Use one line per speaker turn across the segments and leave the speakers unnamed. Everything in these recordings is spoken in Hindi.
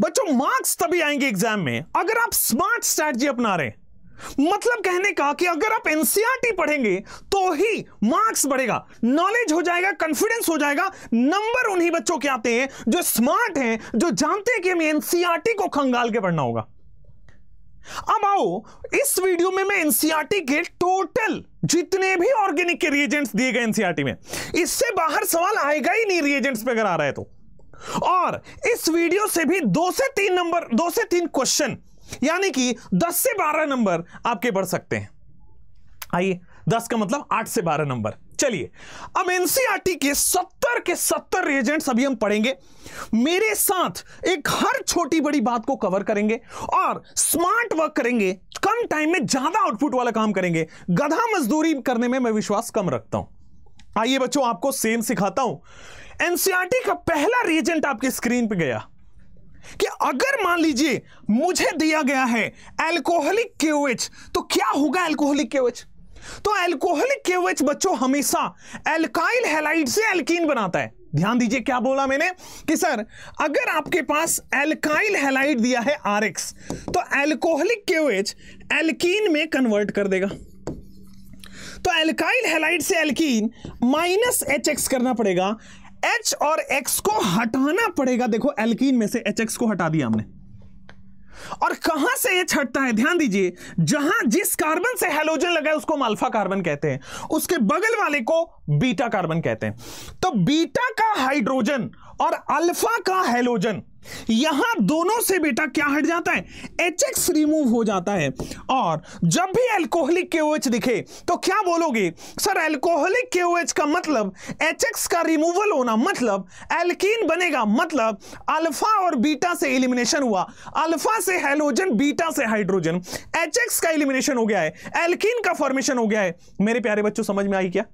बच्चों मार्क्स तभी आएँगे एग्ज़ाम में अगर आप स्मार्ट स्ट्रैटेजी अपना रहे मतलब कहने का कि अगर आप एनसीआरटी पढ़ेंगे तो ही मार्क्स बढ़ेगा नॉलेज हो जाएगा कॉन्फिडेंस हो जाएगा नंबर उन्हीं बच्चों के आते हैं जो स्मार्ट हैं, जो जानते हैं कि हमें एनसीआरटी को खंगाल के पढ़ना होगा। अब आओ, इस वीडियो में मैं एनसीआरटी के टोटल जितने भी ऑर्गेनिक के रिएजेंट्स दिए गए एनसीआरटी में, इससे बाहर सवाल आएगा ही नहीं रिएजेंट्स पे अगर आ रहा है तो। और इस वीडियो से भी दो से तीन नंबर, दो से तीन क्वेश्चन यानी कि दस से बारह नंबर आपके बढ़ सकते हैं। आइए, दस का मतलब आठ से बारह नंबर। चलिए, अब एनसीआरटी के सत्तर के सत्तर रिएजेंट्स अभी हम पढ़ेंगे। मेरे साथ एक हर छोटी बड़ी बात को कवर करेंगे और स्मार्ट वर्क करेंगे, कम टाइम में ज़्यादा आउटपुट वाला काम करेंगे। गधा मजदूरी करने में मैं विश्वास कम रखता हूँ। आइए बच्चों, आपको सेम सिखाता हूँ। एनसीआरटी का पहला रिएजेंट आपके स्क्रीन पे गया। कि अगर मान लीजिए मुझे दिया गया है एल्कोहलिक केओएच तो क्या होगा एल्कोहलिक केओएच तो एल्कोहलिक केओएच बच्चों हमेशा एल्काइल हेलाइड से एल्कीन बनाता है। ध्यान दीजिए क्या बोला मैंने? कि सर, अगर आपके पास एल्काइल हेलाइड दिया है आरएक्स तो एल्कोहलिक केओएच एल्कीन में कन्वर्ट कर देगा। तो एल्काइल हेलाइड से एल्कीन माइनस एच एक्स करना पड़ेगा। एच और एक्स को हटाना पड़ेगा। देखो एल्किन में से एच एक्स को हटा दिया हमने। और कहाँ से एच हटता है? ध्यान दीजिए, जहाँ जिस कार्बन से हेलोजन लगा है, उसको अल्फ़ा कार्बन कहते हैं। उसके बगल वाले को बीटा कार्बन कहते हैं। तो बीटा का हाइड्रोजन और अल्फ़ा का हेलोजन यहाँ दोनों से बेटा क्या हट जाता है? एच एक्स रिमूव हो जाता है। और जब भी एल्कोहलिक के दिखे तो क्या बोलोगे? सर एल्कोहलिक के का मतलब एक्स का रिमूवल होना मतलब एल्कीन बनेगा मतलब अल्फ़ा और बीटा से एलिमिनेशन हुआ। अल्फ़ा से हेलोजन बीटा से हाइड्रोजन एच एक्स का एलिमिनेशन हो गया है। एल्कीन का फॉर्मेशन हो गया है। मेरे प्यारे बच्चों, समझ में आई क्या?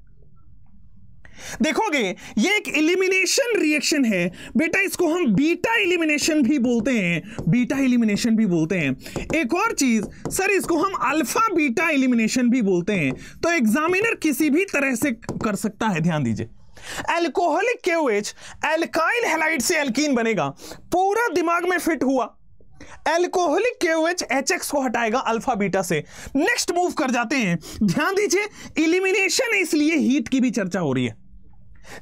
देखोगे, ये एक इलिमिनेशन रिएक्शन है। बेटा, इसको हम बीटा इलिमिनेशन भी बोलते हैं। बीटा इलिमिनेशन भी बोलते हैं। एक और चीज़, सर, इसको हम अल्फ़ा बीटा इलिमिनेशन भी बोलते हैं। तो एग्जामिनर किसी भी तरह से कर सकता है, ध्यान दीजिए। एल्कोहलिक एल्काइल हेलाइड से एल्कीन बनेगा। पूरा दिमाग में फिट हुआ। एल्कोहलिक केओएच एचएक्स को हटाएगा अल्फ़ा बीटा से। नेक्स्ट मूव कर जाते हैं। ध्यान दीजिए इलिमिनेशन इसलिए हीट की भी चर्चा हो रही है।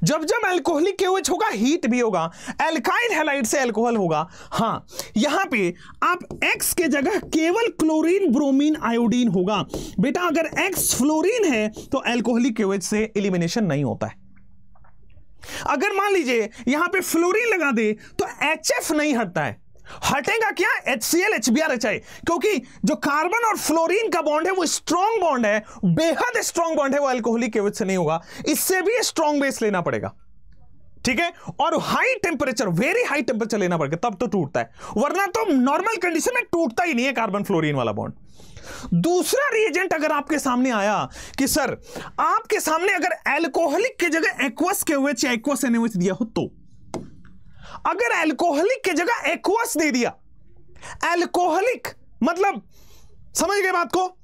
जब जब एल्कोहलिक होगा हीट भी होगा एल्काइल हेलाइड से एल्कोहल होगा। हाँ यहाँ पे आप एक्स के जगह केवल क्लोरीन ब्रोमीन आयोडीन होगा। बेटा, अगर एक्स फ्लोरीन है तो एल्कोहलिक से इलिमिनेशन नहीं होता है। अगर मान लीजिए, यहाँ पे फ्लोरीन लगा दे तो एचएफ नहीं हटता है। हटेगा क्या? H C L H B R H I क्योंकि जो कार्बन और फ्लोरीन का बॉन्ड है, वो स्ट्रॉन्ग बॉन्ड है। बेहद स्ट्रॉन्ग बॉन्ड है, वो अल्कोहलिक के से नहीं होगा। इससे भी स्ट्रॉन्ग बेस लेना पड़ेगा। ठीक है? और high temperature very high temperature लेना पड़ेगा। तब तो टूटता है। वरना तो नॉर्मल कंडीशन में टूटता ही नहीं है कार्बन फ्लोरीन वाला बॉन्ड दूसरा रिएजेंट अगर आपके सामने आया कि, सर, आपके सामने अगर एल्कोहलिक की जगह एक्वस के हुए एक्वस एनएच दिया हो तो? अगर एल्कोहलिक की जगह एक्वस दे दिया। एल्कोहलिक मतलब समझ गए बात को?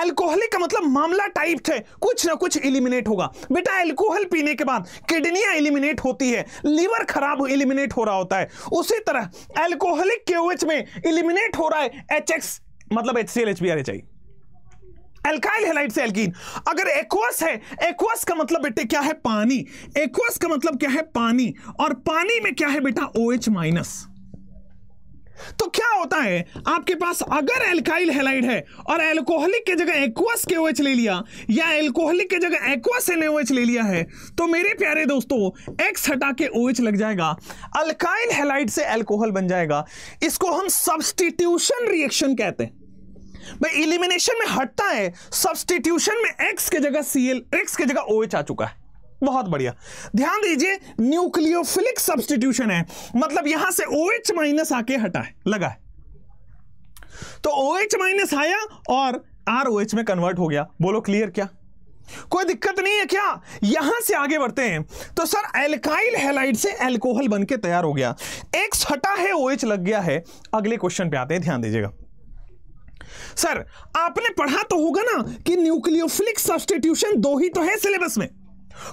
एल्कोहलिक का मतलब मामला टाइप है। कुछ ना कुछ इलिमिनेट होगा। बेटा एल्कोहल पीने के बाद किडनियाँ इलिमिनेट होती है। लीवर खराब इलिमिनेट हो रहा होता है। उसी तरह एल्कोहलिक के में इलिमिनेट हो रहा है। एचएक्स मतलब H C L H B R H I alkyl halide से एल्कीन अगर एक्वस है एक्वस का मतलब बेटे क्या है? पानी। एक्वस का मतलब क्या है? पानी। और पानी में क्या है बेटा? ओ OH माइनस तो क्या होता है? आपके पास अगर एल्काइल हेलाइड है और एल्कोहलिक के जगह एक्वस के ओएच ले लिया, या एल्कोहलिक के जगह एक्वस एनएओएच ले लिया है तो मेरे प्यारे दोस्तों एक्स हटा के ओएच लग जाएगा। अल्काइल हेलाइड से एल्कोहल बन जाएगा। इसको हम सब्सटीट्यूशन रिएक्शन कहते हैं। भाई इलिमिनेशन में हटता है सब्सटीट्यूशन में एक्स के जगह सी एल एक्स के जगह ओ OH आ चुका है। बहुत बढ़िया। ध्यान दीजिए न्यूक्लियोफिलिक सब्सटीट्यूशन है। मतलब यहाँ से ओ एच माइनस आके हटा है, लगा है। तो ओ एच माइनस आया और आर ओ एच में कन्वर्ट हो गया। बोलो क्लियर क्या? कोई दिक्कत नहीं है क्या? यहाँ से आगे बढ़ते हैं। तो सर एल्काइल हेलाइड से एल्कोहल बन के तैयार हो गया। एक्स हटा है ओ OH लग गया है। अगले क्वेश्चन पे आते हैं, ध्यान दीजिएगा। सर, आपने पढ़ा तो होगा ना कि न्यूक्लियोफिलिक सब्सटीट्यूशन दो ही तो है सिलेबस में।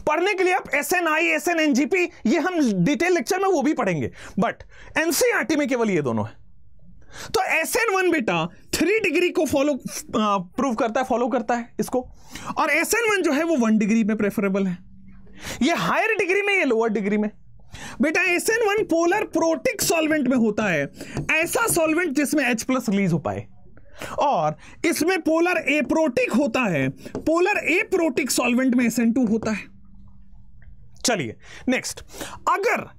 पढ़ने के लिए आप S N I S N N GP ये हम डिटेल लेक्चर में वो भी पढ़ेंगे। बट एनसीआरटी में केवल ये दोनों है। तो एस एन वन बेटा थ्री डिग्री को फॉलो प्रूव करता है फॉलो करता है इसको। और एस एन वन जो है वो वन डिग्री में प्रेफरेबल है। ये हायर डिग्री में, ये लोअर डिग्री में। बेटा S N one polar protic solvent में होता है। ऐसा सॉल्वेंट जिसमें एच प्लस रिलीज़ हो पाए। और इसमें पोलर एप्रोटिक होता है। पोलर एप्रोटिक सॉल्वेंट में एस एन टू होता है। चलिए नेक्स्ट अगर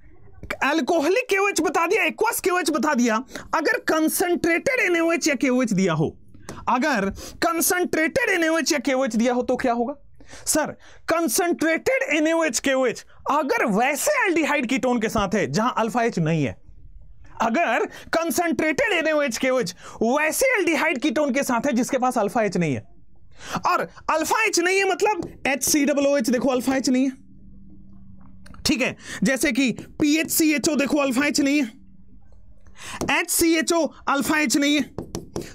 एल्कोहलिक केओएच बता दिया एक्वस केओएच बता दिया, अगर कंसंट्रेटेड एनओएच या केओएच दिया हो, अगर कंसंट्रेटेड एनओएच या केओएच दिया हो तो क्या होगा? सर कंसंट्रेटेड एनओएच केओएच अगर वैसे एल्डिहाइड कीटोन के साथ है, जहाँ अल्फ़ा एच नहीं है अगर कंसंट्रेटेड एनओएच केओएच वैसे एल्डिहाइड कीटोन के साथ है जिसके पास अल्फ़ा एच नहीं है। और अल्फ़ा एच नहीं है मतलब एच सी डब्ल्यू एच देखो अल्फ़ा एच नहीं है। ठीक है? जैसे कि P H C H O देखो अल्फ़ा एच नहीं है। H C H O alpha H नहीं है।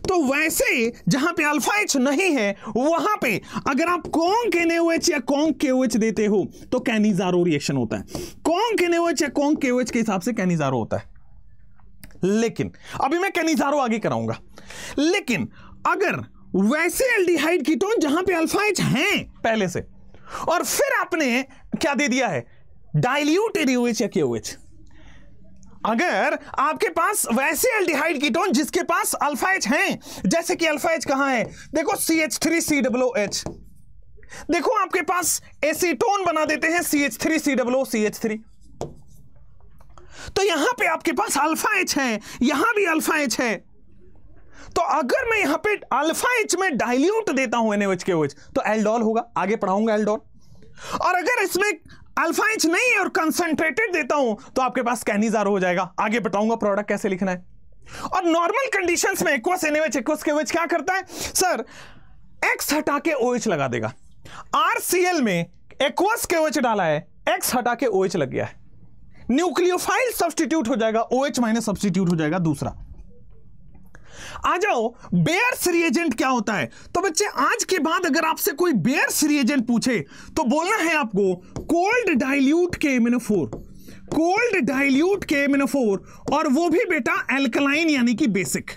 तो वैसे जहाँ पे अल्फ़ा एच नहीं है, वहाँ पे अगर आप कौन केनेओएच या कौन केओएच देते हो तो कैनिजारो रिएक्शन होता है। कौन केनेओएच या कौन केओएच के हिसाब से कैनिजारो होता है। लेकिन, अभी मैं कैनिजारो आगे कराऊँगा। लेकिन, अगर वैसे एल्डिहाइड कीटोन जहाँ पे अल्फ़ा एच हैं, पहले से, और फिर आपने क्या दे दिया है? डाइल्यूट एरियोएच या केओएच अगर आपके पास वैसे एल्डिहाइड कीटोन जिसके पास अल्फ़ा एच हैं, जैसे कि अल्फ़ा एच कहाँ है? देखो C H three C W H देखो, आपके पास एसीटोन बना देते हैं C H three C W C H three तो यहाँ पे आपके पास अल्फ़ा एच है, यहाँ भी अल्फ़ा एच है। तो अगर मैं यहाँ पे अल्फ़ा एच में डाइल्यूट देता हूँ एनएच के ओएच तो एल्डोल होगा, आगे पढ़ाऊँगा एल्डोल और अगर इसमें अल्फ़ा एच नहीं है और कंसंट्रेटेड देता हूँ तो आपके पास कैनिजार हो जाएगा। आगे बताऊँगा प्रोडक्ट कैसे लिखना है। और नॉर्मल कंडीशंस में एक्वस एनएच एक्वस केवेच क्या करता है? सर एक्स हटा के ओएच लगा देगा। आरसीएल में एक्वस केवेच डाला है एक्स हटा के ओएच लग गया है। न्यूक्लियोफाइल सब्सटीट्यूट हो जाएगा ओएच माइनस सब्सटीट्यूट हो जाएगा, दूसरा। आ जाओ बेयर रिएजेंट क्या होता है? तो बच्चे, आज के बाद अगर आपसे कोई बेयर रिएजेंट पूछे तो बोलना है आपको कोल्ड डाइल्यूट के इम्यूनोफोर कोल्ड डाइल्यूट के इम्यूनोफोर और वो भी बेटा एल्कलाइन यानी कि बेसिक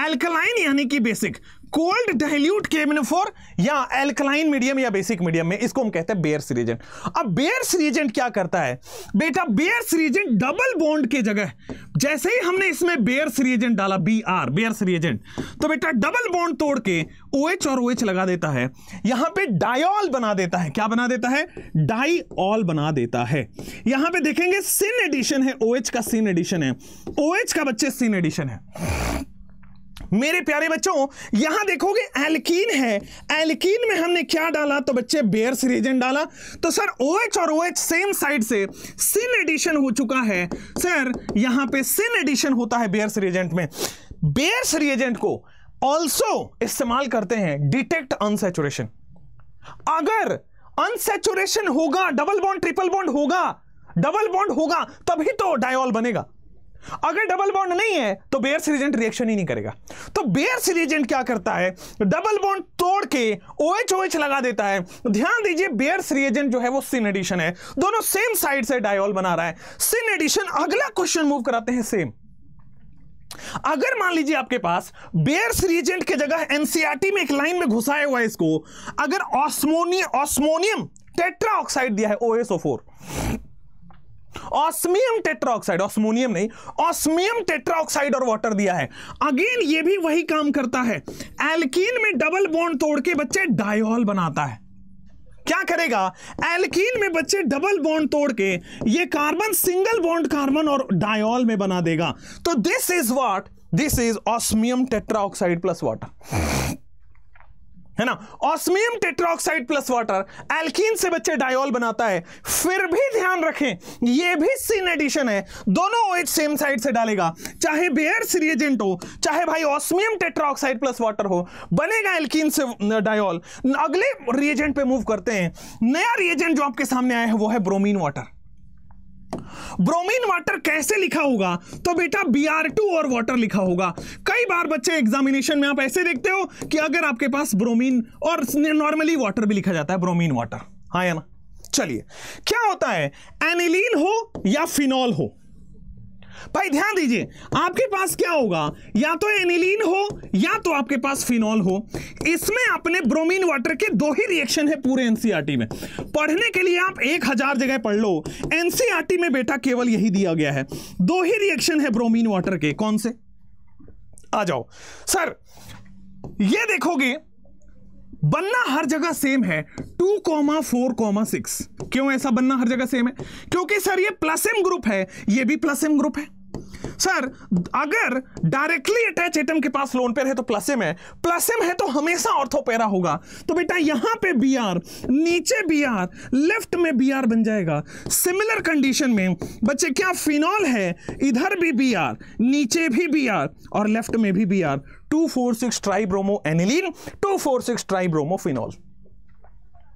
एल्कलाइन यानी कि बेसिक कोल्ड डाइल्यूट केमिनोफोर या एल्कलाइन मीडियम या बेसिक मीडियम में, इसको हम कहते हैं बेयर रिएजेंट अब बेयर रिएजेंट क्या करता है? बेटा बेयर रिएजेंट डबल बॉन्ड के जगह जैसे ही हमने इसमें बेयर रिएजेंट डाला बी आर बेयर रिएजेंट तो बेटा डबल बॉन्ड तोड़ के ओ OH और ओ OH लगा देता है। यहाँ पे डायॉल बना देता है। क्या बना देता है? डाइऑल बना देता है। यहाँ पे देखेंगे सिन एडिशन है ओ OH का सिन एडिशन है। ओ OH का बच्चे सिन एडिशन है। मेरे प्यारे बच्चों, यहाँ देखोगे एल्कीन है। एल्कीन में हमने क्या डाला? तो बच्चे बेयर रिएजेंट डाला। तो सर OH और OH सेम साइड से सिन एडिशन हो चुका है। सर, यहाँ पे सिन एडिशन होता है बेयर रिएजेंट में। बेयर्स रिएजेंट को ऑल्सो इस्तेमाल करते हैं डिटेक्ट अनसेचुरेशन अगर अनसेचुरेशन होगा डबल बॉन्ड ट्रिपल बॉन्ड होगा डबल बॉन्ड होगा, तभी तो डायोल बनेगा। अगर डबल बॉन्ड नहीं है तो बेयर सीरीजेंट रिएक्शन ही नहीं करेगा। तो बेयर सीरीजेंट क्या करता है? डबल बॉन्ड तोड़ के ओएच ओएच लगा देता है। ध्यान दीजिए बेयर सीरीजेंट जो है, वो सिन एडिशन है। दोनों सेम साइड से डायोल बना रहा है। सिन एडिशन अगला क्वेश्चन मूव कराते हैं सेम अगर मान लीजिए आपके पास बेयर रिएजेंट के जगह एनसीआरटी में एक लाइन में घुसाया हुआ है इसको, अगर ऑस्मोनियम ऑस्मोनियम टेट्रा ऑक्साइड दिया है ओएसओ4 ऑस्मियम टेट्राऑक्साइड, ऑस्मोनियम नहीं, ऑस्मियम टेट्राऑक्साइड और वाटर दिया है। अगेन, ये भी वही काम करता है। एल्कीन में डबल बॉन्ड तोड़ के बच्चे डायोल बनाता है। क्या करेगा? एल्कीन में बच्चे डबल बॉन्ड तोड़ के ये कार्बन सिंगल बॉन्ड कार्बन और डायोल में बना देगा। तो this is what this is osmium tetroxide plus water है ना? Osmium tetroxide plus water alkene से बच्चे डायोल बनाता है। फिर भी ध्यान रखें, ये भी सीन एडिशन है। दोनों ओएच सेम साइड से डालेगा। चाहे बेयर रिएजेंट हो, चाहे भाई ऑस्मियम टेट्रोक्साइड प्लस वाटर हो, बनेगा एल्कीन से डायोल अगले रिएजेंट पे मूव करते हैं। नया रिएजेंट जो आपके सामने आया है, वो है ब्रोमीन वाटर ब्रोमीन वाटर कैसे लिखा होगा? तो बेटा बी आर टू और वाटर लिखा होगा। कई बार बच्चे एग्जामिनेशन में आप ऐसे देखते हो कि अगर आपके पास ब्रोमीन और नॉर्मली वाटर भी लिखा जाता है ब्रोमीन वाटर हाँ या ना? चलिए, क्या होता है? एनिलीन हो या फिनॉल हो? भाई, ध्यान दीजिए, आपके पास क्या होगा? या तो एनिलीन हो, या तो आपके पास फिनॉल हो। इसमें अपने ब्रोमीन वाटर के दो ही रिएक्शन है पूरे एनसीईआरटी में। पढ़ने के लिए आप एक हज़ार जगह पढ़ लो। एनसीईआरटी में बेटा केवल यही दिया गया है। दो ही रिएक्शन है ब्रोमीन वाटर के। कौन से? आ जाओ। सर, ये देखोगे बनना हर जगह सेम है। Two comma four comma six क्यों ऐसा बनना हर जगह सेम है? क्योंकि सर ये प्लस एम ग्रुप है, ये भी प्लस एम ग्रुप है। सर अगर डायरेक्टली अटैच एटम के पास लोन पेयर है तो प्लस एम है। प्लस एम है तो हमेशा ऑर्थोपेरा होगा। तो बेटा, यहाँ पे बी आर नीचे बी आर लेफ़्ट में बी आर बन जाएगा। सिमिलर कंडीशन में, बच्चे, क्या फिनॉल है? इधर भी बी आर नीचे भी बी आर और लेफ़्ट में भी B R two four six tribromo aniline, two four six tribromo phenol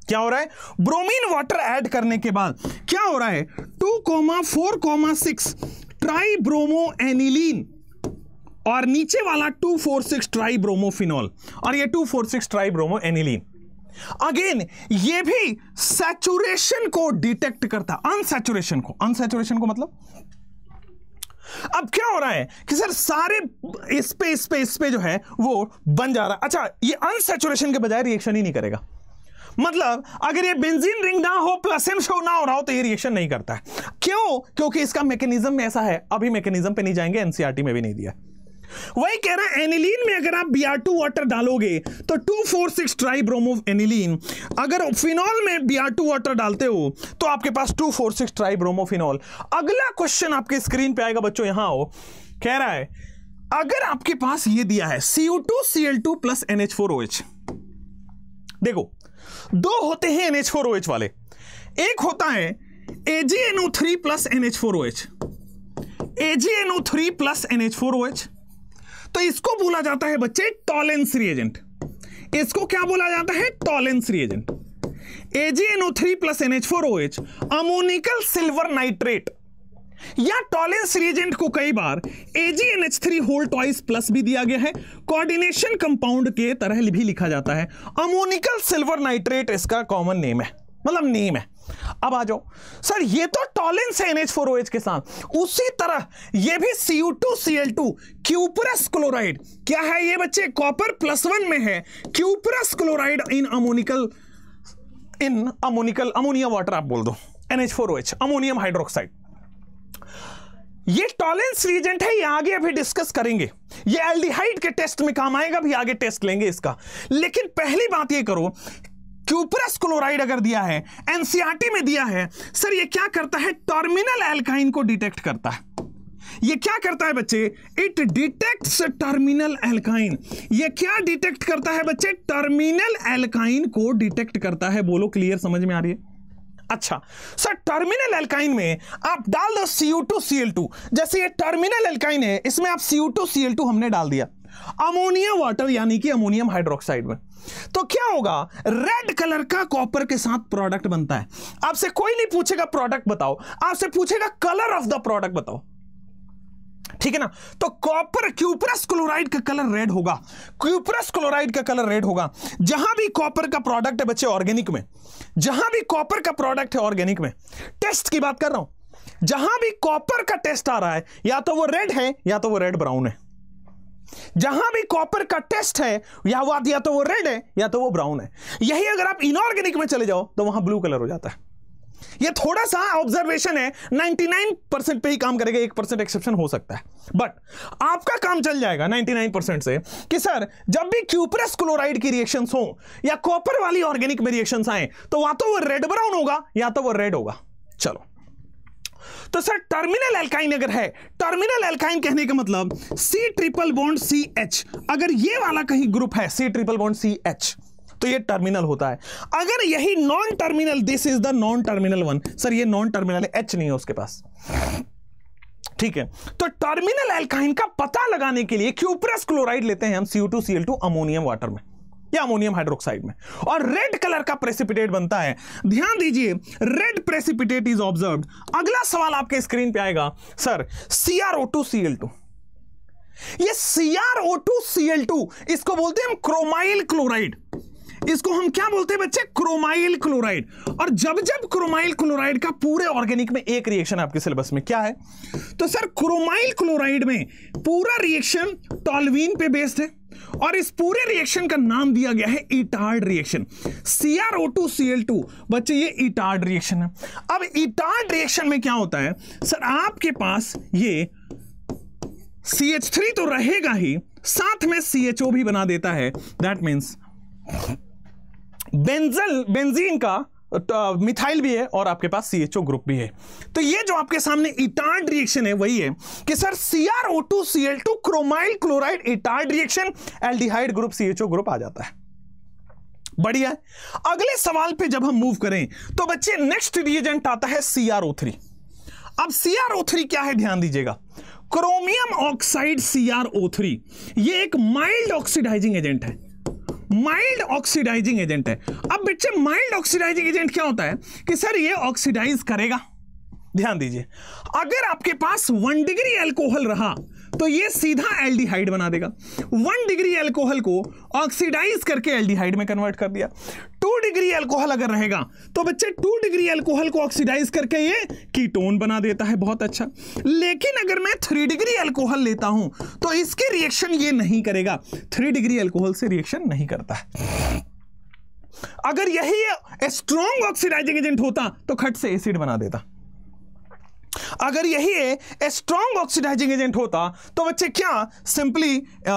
क्या हो रहा है? ब्रोमीन वाटर ऐड करने के बाद क्या हो रहा है? Two comma four comma six tribromo aniline. और नीचे वाला टू फोर सिक्स ट्राइब्रोमोफिनॉल। और ये two four six tribromo aniline. Again, ये भी सैचुरेशन को डिटेक्ट करता अनसैचुरेशन को। अनसैचुरेशन को मतलब? अब क्या हो रहा है कि सर सारे पे, इस पे जो है, वो बन जा रहा है। अच्छा ये अनसेचुरेशन के बजाय रिएक्शन ही नहीं करेगा। मतलब अगर ये बेंजीन रिंग ना हो प्लस एम शो ना हो रहा हो तो ये रिएक्शन नहीं करता है। क्यों? क्योंकि इसका मैकेनिज्म ऐसा है, अभी मैकेनिज्म पे नहीं जाएँगे एनसीआरटी में भी नहीं दिया। वही कह रहा है, एनिलीन में अगर आप Br2 टू वाटर डालोगे तो two four six tribromo aniline. अगर फिनॉल में Br2 टू वाटर डालते हो तो आपके पास two four six tribromo phenol अगला क्वेश्चन आपके स्क्रीन पे आएगा, बच्चों, यहाँ हो कह रहा है, अगर आपके पास ये दिया है two C L two plus N H four O H देखो, दो होते हैं NH4OH वाले। एक होता है AGNO three plus NH4OH AgNO3 plus NH4OH तो इसको बोला जाता है बच्चे टॉलेंस रिएजेंट इसको क्या बोला जाता है? Tollens reagent AgNO3 plus NH4OH ammoniacal silver nitrate या टॉलेंस रिएजेंट को कई बार AgNH3 होल ट्वाइस प्लस भी दिया गया है। कोऑर्डिनेशन कंपाउंड के तरह भी लिखा जाता है। अमोनिकल सिल्वर नाइट्रेट इसका कॉमन नेम है। मतलब नेम है। अब आ जाओ। सर, ये तो टॉलेंस है NH4OH के साथ। उसी तरह, ये भी Cu2Cl2 क्यूपरस क्लोराइड क्या है ये बच्चे? कॉपर प्लस वन में है। Cuprous chloride in ammoniacal in ammoniacal ammonia water आप बोल दो। NH4OH अमोनियम हाइड्रोक्साइड ये टॉलेंस रीजेंट है, ये आगे अभी डिस्कस करेंगे। ये एल्डिहाइड के टेस्ट में काम आएगा भी आगे टेस्ट लेंगे इसका। लेकिन पहली बात ये करो क्यूपरस क्लोराइड अगर दिया है एनसीआरटी में दिया है, सर ये क्या करता है? टर्मिनल एल्काइन को डिटेक्ट करता है। ये क्या करता है बच्चे? इट डिटेक्ट्स टर्मिनल एल्काइन ये क्या डिटेक्ट करता है बच्चे? टर्मिनल एल्काइन को डिटेक्ट करता है। बोलो क्लियर समझ में आ रही है? अच्छा सर टर्मिनल एल्काइन में आप डाल दो टू Cl2 जैसे ये टर्मिनल एल्काइन है, इसमें आप टू Cl2 हमने डाल दिया। अमोनिया वाटर, यानी कि अमोनियम हाइड्रोक्साइड में। तो क्या होगा? रेड कलर का कॉपर के साथ प्रोडक्ट बनता है। आपसे कोई नहीं पूछेगा प्रोडक्ट बताओ। आपसे पूछेगा कलर ऑफ़ द प्रोडक्ट बताओ। ठीक है ना? तो कॉपर क्यूपरस क्लोराइड का कलर रेड होगा। क्यूपरस क्लोराइड का कलर रेड होगा। जहाँ भी कॉपर का प्रोडक्ट है बच्चे ऑर्गेनिक में। जहाँ भी कॉपर का प्रोडक्ट है ऑर्गेनिक में। टेस्ट की बात कर रहा हूँ। जहाँ भी कॉपर का टेस्ट आ रहा है, या तो वो रेड है, या तो वो रेड ब्राउन है। जहाँ भी कॉपर का टेस्ट है, या वो या तो वो रेड है, या तो वो ब्राउन है। यही अगर आप इनऑर्गेनिक में चले जाओ तो वहाँ ब्लू कलर हो जाता है। ये थोड़ा सा ऑब्जर्वेशन है 99 परसेंट पे ही काम करेगा, एक परसेंट एक्सेप्शन हो सकता है। बट आपका काम चल जाएगा 99 परसेंट से, कि सर जब भी क्यूपरस क्लोराइड की रिएक्शन हो, या कॉपर वाली ऑर्गेनिक में रिएक्शन आए तो वहाँ तो वो रेड ब्राउन होगा, या तो वो रेड होगा। चलो। तो सर टर्मिनल एल्काइन अगर है टर्मिनल एल्काइन कहने का मतलब सी ट्रिपल बॉन्ड सी एच अगर ये वाला कहीं ग्रुप है सी ट्रिपल बॉन्ड सी एच तो ये टर्मिनल होता है। अगर यही non terminal this is the non terminal one sir, ये नॉन टर्मिनल है एच नहीं है उसके पास। ठीक है तो टर्मिनल एल्काइन का पता लगाने के लिए क्यूपरस क्लोराइड लेते हैं हम CO two C two ammonium water में। या अमोनियम हाइड्रोक्साइड में। और रेड कलर का प्रेसिपिटेट बनता है। ध्यान दीजिए रेड प्रेसिपिटेट इज़ ऑब्ज़र्व अगला सवाल आपके स्क्रीन पे आएगा। Sir CRO two CL two ये सीआरओ टू सीएल टू इसको बोलते हैं हम क्रोमाइल क्लोराइड इसको हम क्या बोलते हैं बच्चे? क्रोमाइल क्लोराइड और जब जब क्रोमाइल क्लोराइड का पूरे ऑर्गेनिक में एक रिएक्शन आपके सिलेबस में क्या है? तो सर क्रोमाइल क्लोराइड में पूरा रिएक्शन टॉलवीन पे बेस्ड है। और इस पूरे रिएक्शन का नाम दिया गया है इटार्ड रिएक्शन CrO2Cl2 बच्चे, ये इटार्ड रिएक्शन है। अब इटार्ड रिएक्शन में क्या होता है? सर, आपके पास ये CH3 तो रहेगा ही, साथ में CHO भी बना देता है। दैट मीन्स बेंजल बेंजीन का मिथाइल भी है और आपके पास सीएचओ ग्रुप भी है। तो ये जो आपके सामने इटार्ड रिएक्शन है, वही है कि sir CrO2 Cl2 chromyl chloride Etard reaction aldehyde group CHO group आ जाता है। बढ़िया। अगले सवाल पे जब हम मूव करें तो बच्चे नेक्स्ट रिएजेंट आता है सी आर ओ थ्री अब सी आर ओ थ्री क्या है, ध्यान दीजिएगा। क्रोमियम ऑक्साइड CrO3 ये एक माइल्ड ऑक्सीडाइजिंग एजेंट है। माइल्ड ऑक्सीडाइजिंग एजेंट है। अब बच्चे, माइल्ड ऑक्सीडाइजिंग एजेंट क्या होता है कि सर, ये ऑक्सीडाइज करेगा। ध्यान दीजिए, अगर आपके पास वन डिग्री एल्कोहल रहा तो ये सीधा एल्डिहाइड बना देगा। वन डिग्री एल्कोहल को ऑक्सीडाइज करके एल्डिहाइड में कन्वर्ट कर दिया। टू डिग्री एल्कोहल अगर रहेगा तो बच्चे टू डिग्री एल्कोहल को ऑक्सीडाइज करके ये कीटोन बना देता है, बहुत अच्छा। लेकिन अगर मैं थ्री डिग्री एल्कोहल लेता हूँ तो इसके रिएक्शन ये नहीं करेगा। थ्री डिग्री एल्कोहल से रिएक्शन नहीं करता। है अगर यही स्ट्रॉन्ग ऑक्सीडाइजिंग एजेंट होता तो खट से एसिड बना देता। अगर यही ए स्ट्रॉन्ग ऑक्सीडाइजिंग एजेंट होता तो बच्चे क्या? सिंपली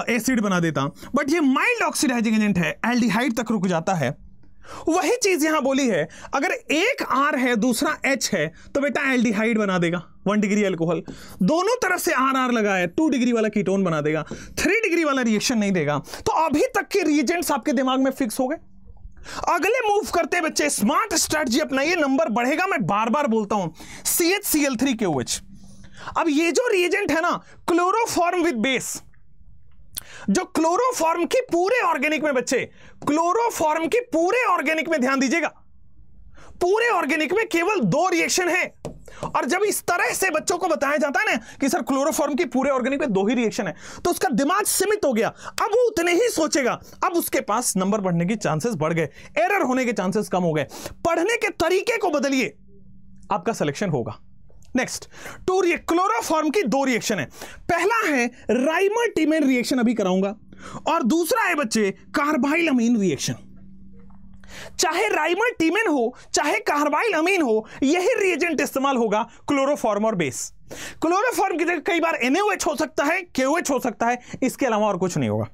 एसिड बना देता। बट ये माइल्ड ऑक्सीडाइजिंग एजेंट है एल्डिहाइड तक रुक जाता है। वही चीज़ यहाँ बोली है, अगर एक आर है, दूसरा एच है तो बेटा एल्डिहाइड बना देगा वन डिग्री अल्कोहल दोनों तरफ़ से आर आर लगा है टू डिग्री वाला कीटोन बना देगा थ्री डिग्री वाला रिएक्शन नहीं देगा। तो अभी तक के रिएजेंट्स आपके दिमाग में फिक्स हो गए? अगले मूव करते बच्चे स्मार्ट स्ट्रेटजी अपनाइए नंबर बढ़ेगा, मैं बार बार बोलता हूँ। C H C L three K OH अब ये जो रिएजेंट है ना क्लोरोफॉर्म विद बेस जो क्लोरोफॉर्म की पूरे ऑर्गेनिक में बच्चे क्लोरोफॉर्म की पूरे ऑर्गेनिक में ध्यान दीजिएगा। पूरे ऑर्गेनिक में केवल दो रिएक्शन है। और जब इस तरह से बच्चों को बताया जाता है ना कि सर क्लोरोफॉर्म की पूरे ऑर्गेनिक में दो ही रिएक्शन है तो उसका दिमाग सीमित हो गया। अब वो उतने ही सोचेगा। अब उसके पास नंबर बढ़ने की चांसेस बढ़ गए। एरर होने के चांसेस कम हो गए। पढ़ने के तरीके को बदलिए। आपका सिलेक्शन होगा। नेक्स्ट टू क्लोरोफॉर्म की दो रिएक्शन है। पहला है, राइमर टीमेन रिएक्शन अभी कराऊँगा। और दूसरा है बच्चे, कार्बाइल अमीन रिएक्शन चाहे राइमर टीमेन हो, चाहे कार्बाइल अमीन हो, यही रिएजेंट इस्तेमाल होगा क्लोरोफॉर्म और बेस क्लोरोफॉर्म की जगह कई बार एनएच हो सकता है केओएच हो सकता है, इसके अलावा और कुछ नहीं होगा.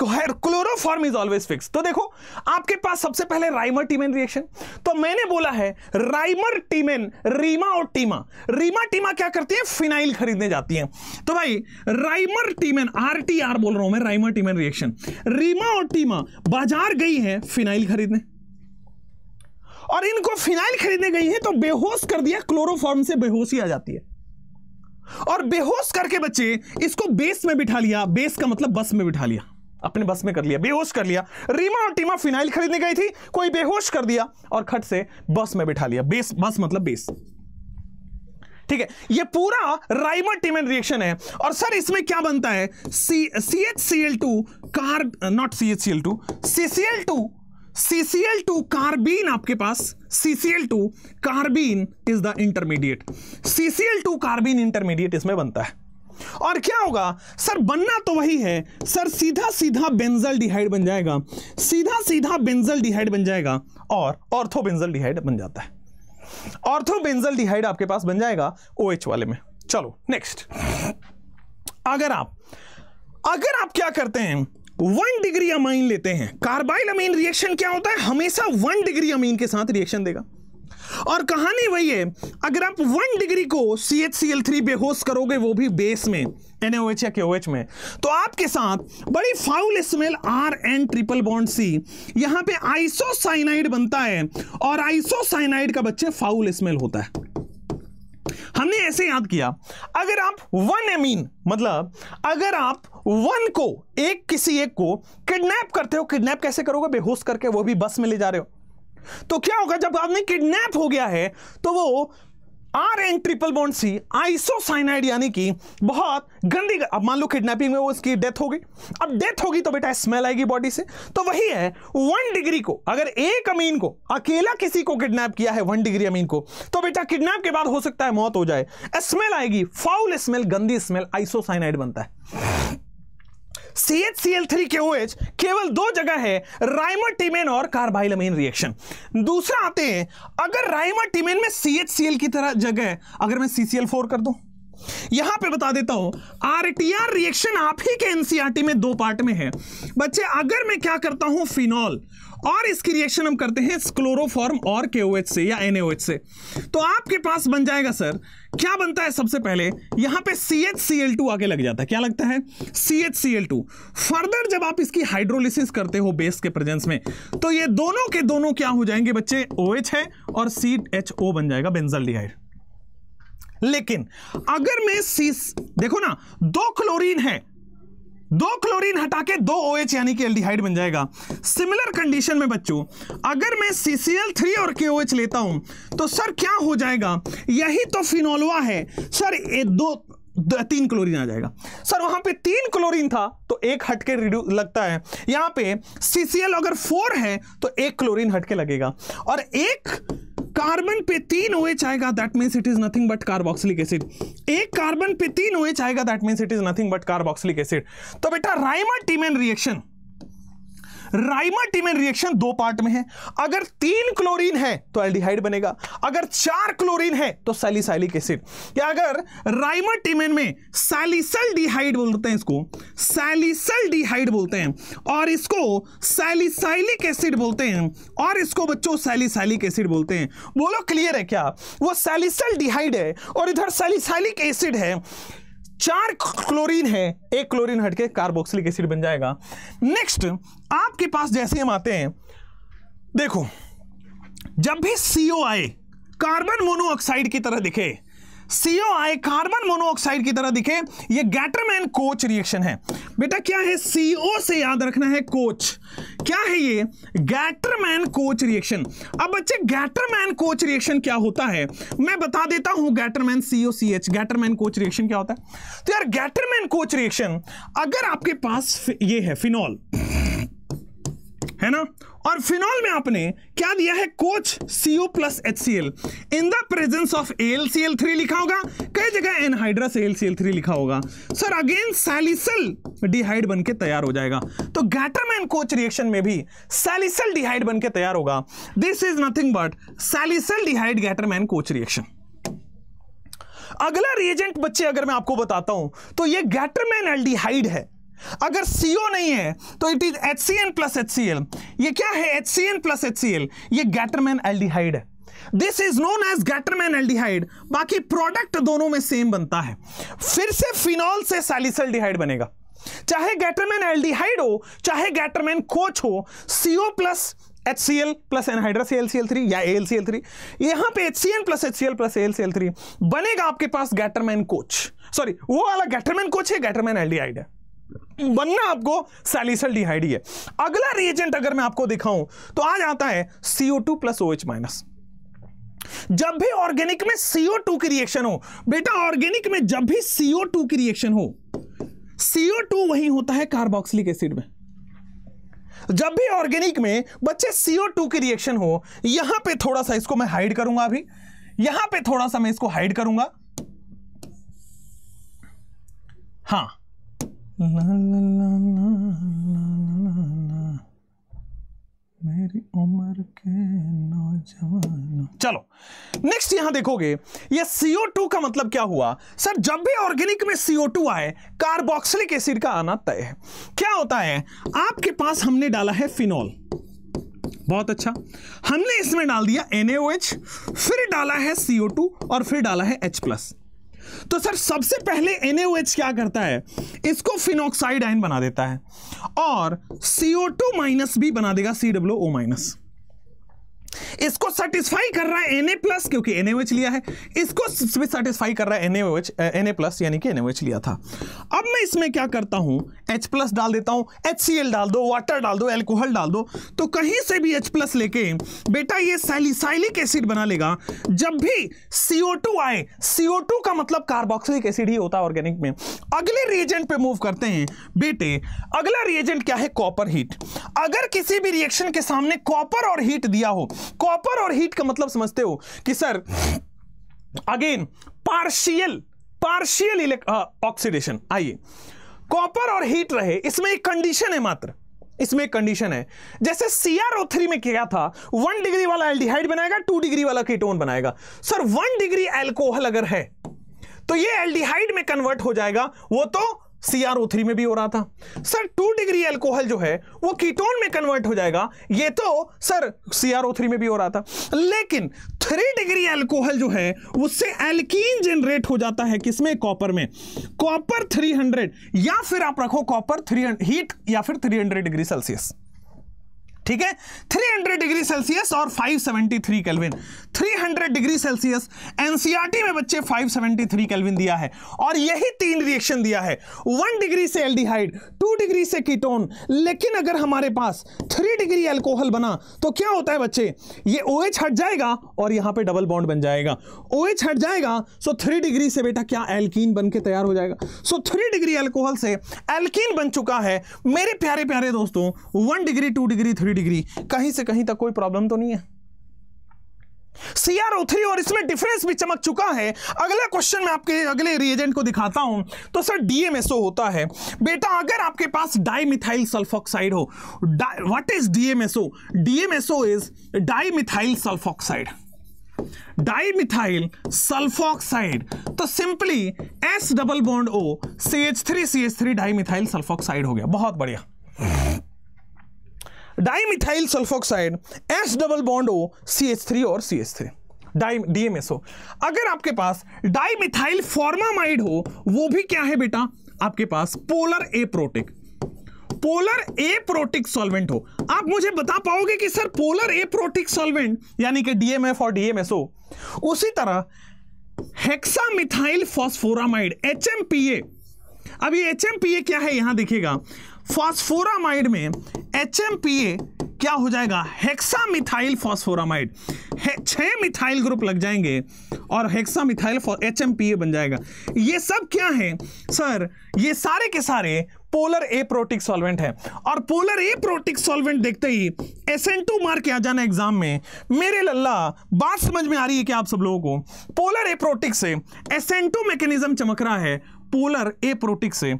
क्लोरोफॉर्म इज़ ऑलवेज फिक्स तो देखो, आपके पास सबसे पहले राइमर टीमेन रिएक्शन तो मैंने बोला है, राइमर टीमेन, रीमा और टीमा. रीमा, टीमा क्या करती है? फिनाइल खरीदने जाती हैं. तो भाई, Reimer Tiemann, R T R बोल रहा हूँ मैं, राइमर टीमेन रिएक्शन रीमा और टीमा बाज़ार गई है फिनाइल खरीदने. और इनको फिनाइल खरीदने गई है तो बेहोश कर दिया क्लोरोफॉर्म से बेहोशी आ जाती है. और बेहोश करके बच्चे, इसको बेस में बिठा लिया बेस का मतलब बस में बिठा लिया. अपने बस में कर लिया, बेहोश कर लिया। रीमा और टीमा फिनाइल खरीदने गई थी, कोई बेहोश कर दिया और खट से बस में बिठा लिया। बेस, बस मतलब बेस। ठीक है, ये पूरा राइमर टीमेन रिएक्शन है। और सर, इसमें क्या बनता है? C H C L two car not C H C L two C C L two carbene आपके पास। C C L two carbene is the intermediate C C L two carbene intermediate इसमें बनता है। और क्या होगा? सर, बनना तो वही है। सर सीधा सीधा बेंजल डिहाइड बन जाएगा। सीधा सीधा बेंजल डिहाइड बन जाएगा और ऑर्थो बेंजल डिहाइड बन जाता है। ऑर्थो बेंजल डिहाइड आपके पास बन जाएगा ओ OH वाले में। चलो नेक्स्ट अगर आप अगर आप क्या करते हैं? वन डिग्री अमाइन लेते हैं। कार्बाइल अमीन रिएक्शन क्या होता है? हमेशा वन डिग्री अमीन के साथ रिएक्शन देगा। और कहानी वही है, अगर आप वन डिग्री को C H C L three बेहोश करोगे, वो भी बेस में एनओएच या केओएच में। तो आपके साथ बड़ी foul smell R N triple bond C यहाँ पे आइसोसाइनाइड बनता है, और आइसोसाइनाइड का बच्चे फाउल स्मेल होता है। हमने ऐसे याद किया, अगर आप वन एमीन मतलब अगर आप वन को, एक किसी एक को किडनैप करते हो किडनैप कैसे करोगे? बेहोश करके वो भी बस में ले जा रहे हो। तो क्या होगा, जब आदमी किडनैप हो गया है तो वो R N triple bond C isocyanide यानी कि बहुत गंदी, अब मान लो किडनैपिंग में वो उसकी डेथ हो गई। अब डेथ होगी तो बेटा स्मेल आएगी बॉडी से। तो वही है वन डिग्री को, अगर एक अमीन को, अकेला किसी को किडनैप किया है वन डिग्री अमीन को तो बेटा किडनैप के बाद हो सकता है मौत हो जाए। स्मेल आएगी फाउल स्मेल गंदी स्मेल आइसोसाइनाइड बनता है। C H C L three के एच केवल दो जगह है राइमाटिमेन और कार्बाइलमीन रिएक्शन। दूसरा आते हैं, अगर राइमाटिमेन में सी एच सी एल की तरह जगह है, अगर मैं सी सी एल फोर कर दूँ। यहाँ पे बता देता हूँ आरटीआर रिएक्शन आप ही के एनसीआरटी में दो पार्ट में है। बच्चे, अगर मैं क्या करता हूँ फिनॉल और इसकी रिएक्शन हम करते हैं क्लोरोफॉर्म और केओएच से या एनएओएच से। तो आपके पास बन जाएगा सर क्या बनता है सबसे पहले? यहाँ पे C H C L two आगे लग जाता है। क्या लगता है? C H C L two further जब आप इसकी हाइड्रोलिसिस करते हो बेस के प्रेजेंस में तो ये दोनों के दोनों क्या हो जाएँगे बच्चे? ओ OH है और सी एच ओ बन जाएगा बेंजल डिहाइड लेकिन अगर मैं सी देखो ना, दो क्लोरीन है दो क्लोरीन हटा के दो OH यानी कि एल्डिहाइड बन जाएगा। सिमिलर कंडीशन में बच्चों, अगर मैं सीसीएल थ्री और के OH लेता हूँ तो सर क्या हो जाएगा? यही तो फिनोलवा है। सर ये दो तीन क्लोरीन आ जाएगा। सर, वहाँ पे तीन क्लोरीन था तो एक हटके लगता है। यहाँ पे सीसीएल अगर फोर है तो एक क्लोरीन हटके लगेगा। और एक कार्बन पे तीन ओ एच आएगा that means it is nothing but carboxylic acid एक कार्बन पे तीन ओ एच आएगा that means it is nothing but carboxylic acid तो बेटा Reimer Tiemann reaction Reimer Tiemann reaction दो पार्ट में है। अगर तीन क्लोरीन है तो एल्डिहाइड बनेगा। अगर चार क्लोरीन है तो सैलिसाइलिक एसिड या अगर राइमाटिमेन में सैलिसल डिहाइड बोलते हैं इसको सैलिसल डिहाइड बोलते हैं, और इसको सैलिसाइलिक एसिड बोलते हैं, और इसको बच्चों सैलिसाइलिक एसिड बोलते हैं। बोलो क्लियर है क्या? वो सैलिसल डिहाइड है, और इधर सैलिसाइलिक एसिड है। चार क्लोरीन है। एक क्लोरीन हटके कार्बोक्सिलिक एसिड बन जाएगा। नेक्स्ट आपके पास जैसे हम आते हैं, देखो, जब भी सीओ आए कार्बन मोनोऑक्साइड की तरह दिखे सीओ आई कार्बन मोनोऑक्साइड की तरह दिखे। ये गैटरमैन कोच रिएक्शन है। बेटा, क्या है? सीओ से याद रखना है कोच क्या है ये? गैटरमैन कोच रिएक्शन अब बच्चे गैटरमैन कोच रिएक्शन क्या होता है? मैं बता देता हूँ Gattermann CO C H Gattermann Koch reaction क्या होता है? तो यार गैटरमैन कोच रिएक्शन अगर आपके पास ये है फिनॉल है ना? और फिनॉल में आपने क्या दिया है? Koch CO plus H C L in the presence of L C L three लिखा होगा। कई जगह anhydrous L C L three लिखा होगा। सर अगेन सैलिसल डिहाइड बन के तैयार हो जाएगा। तो गैटरमैन कोच रिएक्शन में भी सैलिसल डिहाइड बन के तैयार होगा। This is nothing but salicylaldehyde Gattermann Koch reaction अगला रिएजेंट बच्चे, अगर मैं आपको बताता हूँ तो ये गैटरमैन एल्डिहाइड है। अगर सीओ नहीं है तो it is H C N plus H C L ये क्या है? H C N plus H C L ये गैटरमैन एल्डिहाइड है. This is known as Gattermann aldehyde बाकी प्रोडक्ट दोनों में सेम बनता है. फिर से फिनॉल से सैलिसल डिहाइड बनेगा. चाहे गैटरमैन एल्डिहाइड हो, चाहे गैटरमैन कोच हो CO plus H C L plus anhydrous L C L three या एल सी एल थ्री यहाँ पे H C N plus H C L plus L C L three बनेगा आपके पास गैटरमैन कोच. सॉरी वो वाला गैटरमैन कोच है गैटरमैन एल्डिहाइड है. बनना आपको सैलिसल डिहाइड ही अगला रिएजेंट अगर मैं आपको दिखाऊँ तो आ जाता है CO two plus O H minus जब भी ऑर्गेनिक में सीओ टू की रिएक्शन हो, बेटा ऑर्गेनिक में जब भी सीओ टू की रिएक्शन हो सीओ टू वही होता है कार्बोक्सिलिक एसिड में। जब भी ऑर्गेनिक में बच्चे सीओ टू की रिएक्शन हो, यहाँ पे थोड़ा सा इसको मैं हाइड करूँगा अभी। यहाँ पे थोड़ा सा मैं इसको हाइड करूँगा। हाँ। ला ला ला मेरी उम्र के नौजवान। चलो नेक्स्ट यहाँ देखोगे, ये CO2 का मतलब क्या हुआ? सर, जब भी ऑर्गेनिक में CO2 आए कार्बोक्सिलिक एसिड का आना तय है। क्या होता है? आपके पास हमने डाला है फिनॉल बहुत अच्छा। हमने इसमें डाल दिया NaOH फिर डाला है CO2 और फिर डाला है H तो सर, सबसे पहले NaOH क्या करता है? इसको फिनोक्साइड आयन बना देता है और CO2 माइनस भी बना देगा ओ माइनस इसको सेटिस्फाई कर रहा है Na प्लस क्योंकि NaOH लिया है। इसको भी सेटिस्फाई कर रहा है NaOH Na प्लस यानी कि NaOH लिया था। अब मैं इसमें क्या करता हूँ? H प्लस डाल देता हूँ। HCl डाल दो वाटर डाल दो एल्कोहल डाल दो। तो कहीं से भी H प्लस लेके, बेटा ये सैलिसाइलिक एसिड बना लेगा। जब भी CO2 आए CO2 का मतलब कार्बोक्सिलिक एसिड ही होता है ऑर्गेनिक में। अगले रिएजेंट पे मूव करते हैं। बेटे, अगला रिएजेंट क्या है? कॉपर हीट अगर किसी भी रिएक्शन के सामने कॉपर और हीट दिया हो कॉपर और हीट का मतलब समझते हो कि sir again partial partial oxidation आइए। कॉपर और हीट रहे, इसमें एक कंडीशन है मात्र। इसमें एक कंडीशन है। जैसे CrO3 में क्या था वन डिग्री वाला एल्डिहाइड बनाएगा टू डिग्री वाला कीटोन बनाएगा। सर वन डिग्री एल्कोहल अगर है तो ये एल्डिहाइड में कन्वर्ट हो जाएगा, वो तो CrO3 में भी हो रहा था। सर टू डिग्री एल्कोहल जो है, वो कीटोन में कन्वर्ट हो जाएगा। ये तो सर CrO3 में भी हो रहा था। लेकिन थ्री डिग्री एल्कोहल जो है, उससे एल्कीन जनरेट हो जाता है किसमें? कॉपर में। कॉपर 300 या फिर आप रखो कॉपर 300 हीट या फिर 300 डिग्री सेल्सियस ठीक है? 300 डिग्री सेल्सियस और 573 केल्विन 300 डिग्री सेल्सियस एनसीईआरटी में बच्चे 573 केल्विन दिया है। और यही तीन रिएक्शन दिया है। वन डिग्री से एल्डिहाइड टू डिग्री से कीटोन लेकिन अगर हमारे पास थ्री डिग्री एल्कोहल बना तो क्या होता है बच्चे? ये OH हट जाएगा और यहाँ पे डबल बॉन्ड बन जाएगा। OH हट जाएगा सो थ्री डिग्री से बेटा क्या एल्कीन बन के तैयार हो जाएगा? सो थ्री डिग्री एल्कोहल से एल्कीन बन चुका है। मेरे प्यारे प्यारे दोस्तों one degree two degree three degree, कहीं से कहीं तक कोई प्रॉब्लम तो नहीं है। CrO3 और इसमें डिफरेंस भी चमक चुका है। अगला क्वेश्चन मैं आपके, अगले रिएजेंट को दिखाता हूँ। तो सर डीएमएसओ होता है। बेटा, अगर आपके पास डाइमिथाइल सल्फॉक्साइड हो what is DMSO DMSO is dimethyl sulfoxide dimethyl sulfoxide तो simply S double bond O C H three C H three dimethyl sulfoxide हो गया। बहुत बढ़िया। Dimethyl sulfoxide, S double bond O C H three और C H three di DMSO अगर आपके पास डाइमिथाइल फॉर्मामाइड हो, वो भी क्या है बेटा? आपके पास polar aprotic. Polar aprotic solvent हो। आप मुझे बता पाओगे कि सर पोलर ए प्रोटिक सॉल्वेंट, यानी कि डीएमएफ और डीएमएसओ उसी तरह हेक्सामिथाइल फॉस्फोरामाइड एचएमपीए अब ये एचएमपीए क्या है? यहाँ देखिएगा। फॉस्फोरामाइड में एचएमपीए क्या हो जाएगा? हेक्सा मिथाइल फॉस्फोरामाइड छह मिथाइल ग्रुप लग जाएँगे और हेक्सा मिथाइल एच बन जाएगा। ये सब क्या है? सर, ये सारे के सारे पोलर ए प्रोटिक सॉल्वेंट है। और पोलर ए प्रोटिक सॉल्वेंट देखते ही एस एन टू मार्क आ जाना एग्ज़ाम में। मेरे लल्ला, बात समझ में आ रही है क्या आप सब लोगों को? पोलर ए प्रोटिक से एस एन टू मैकेनिज्म चमक रहा है। पोलर ए प्रोटिक से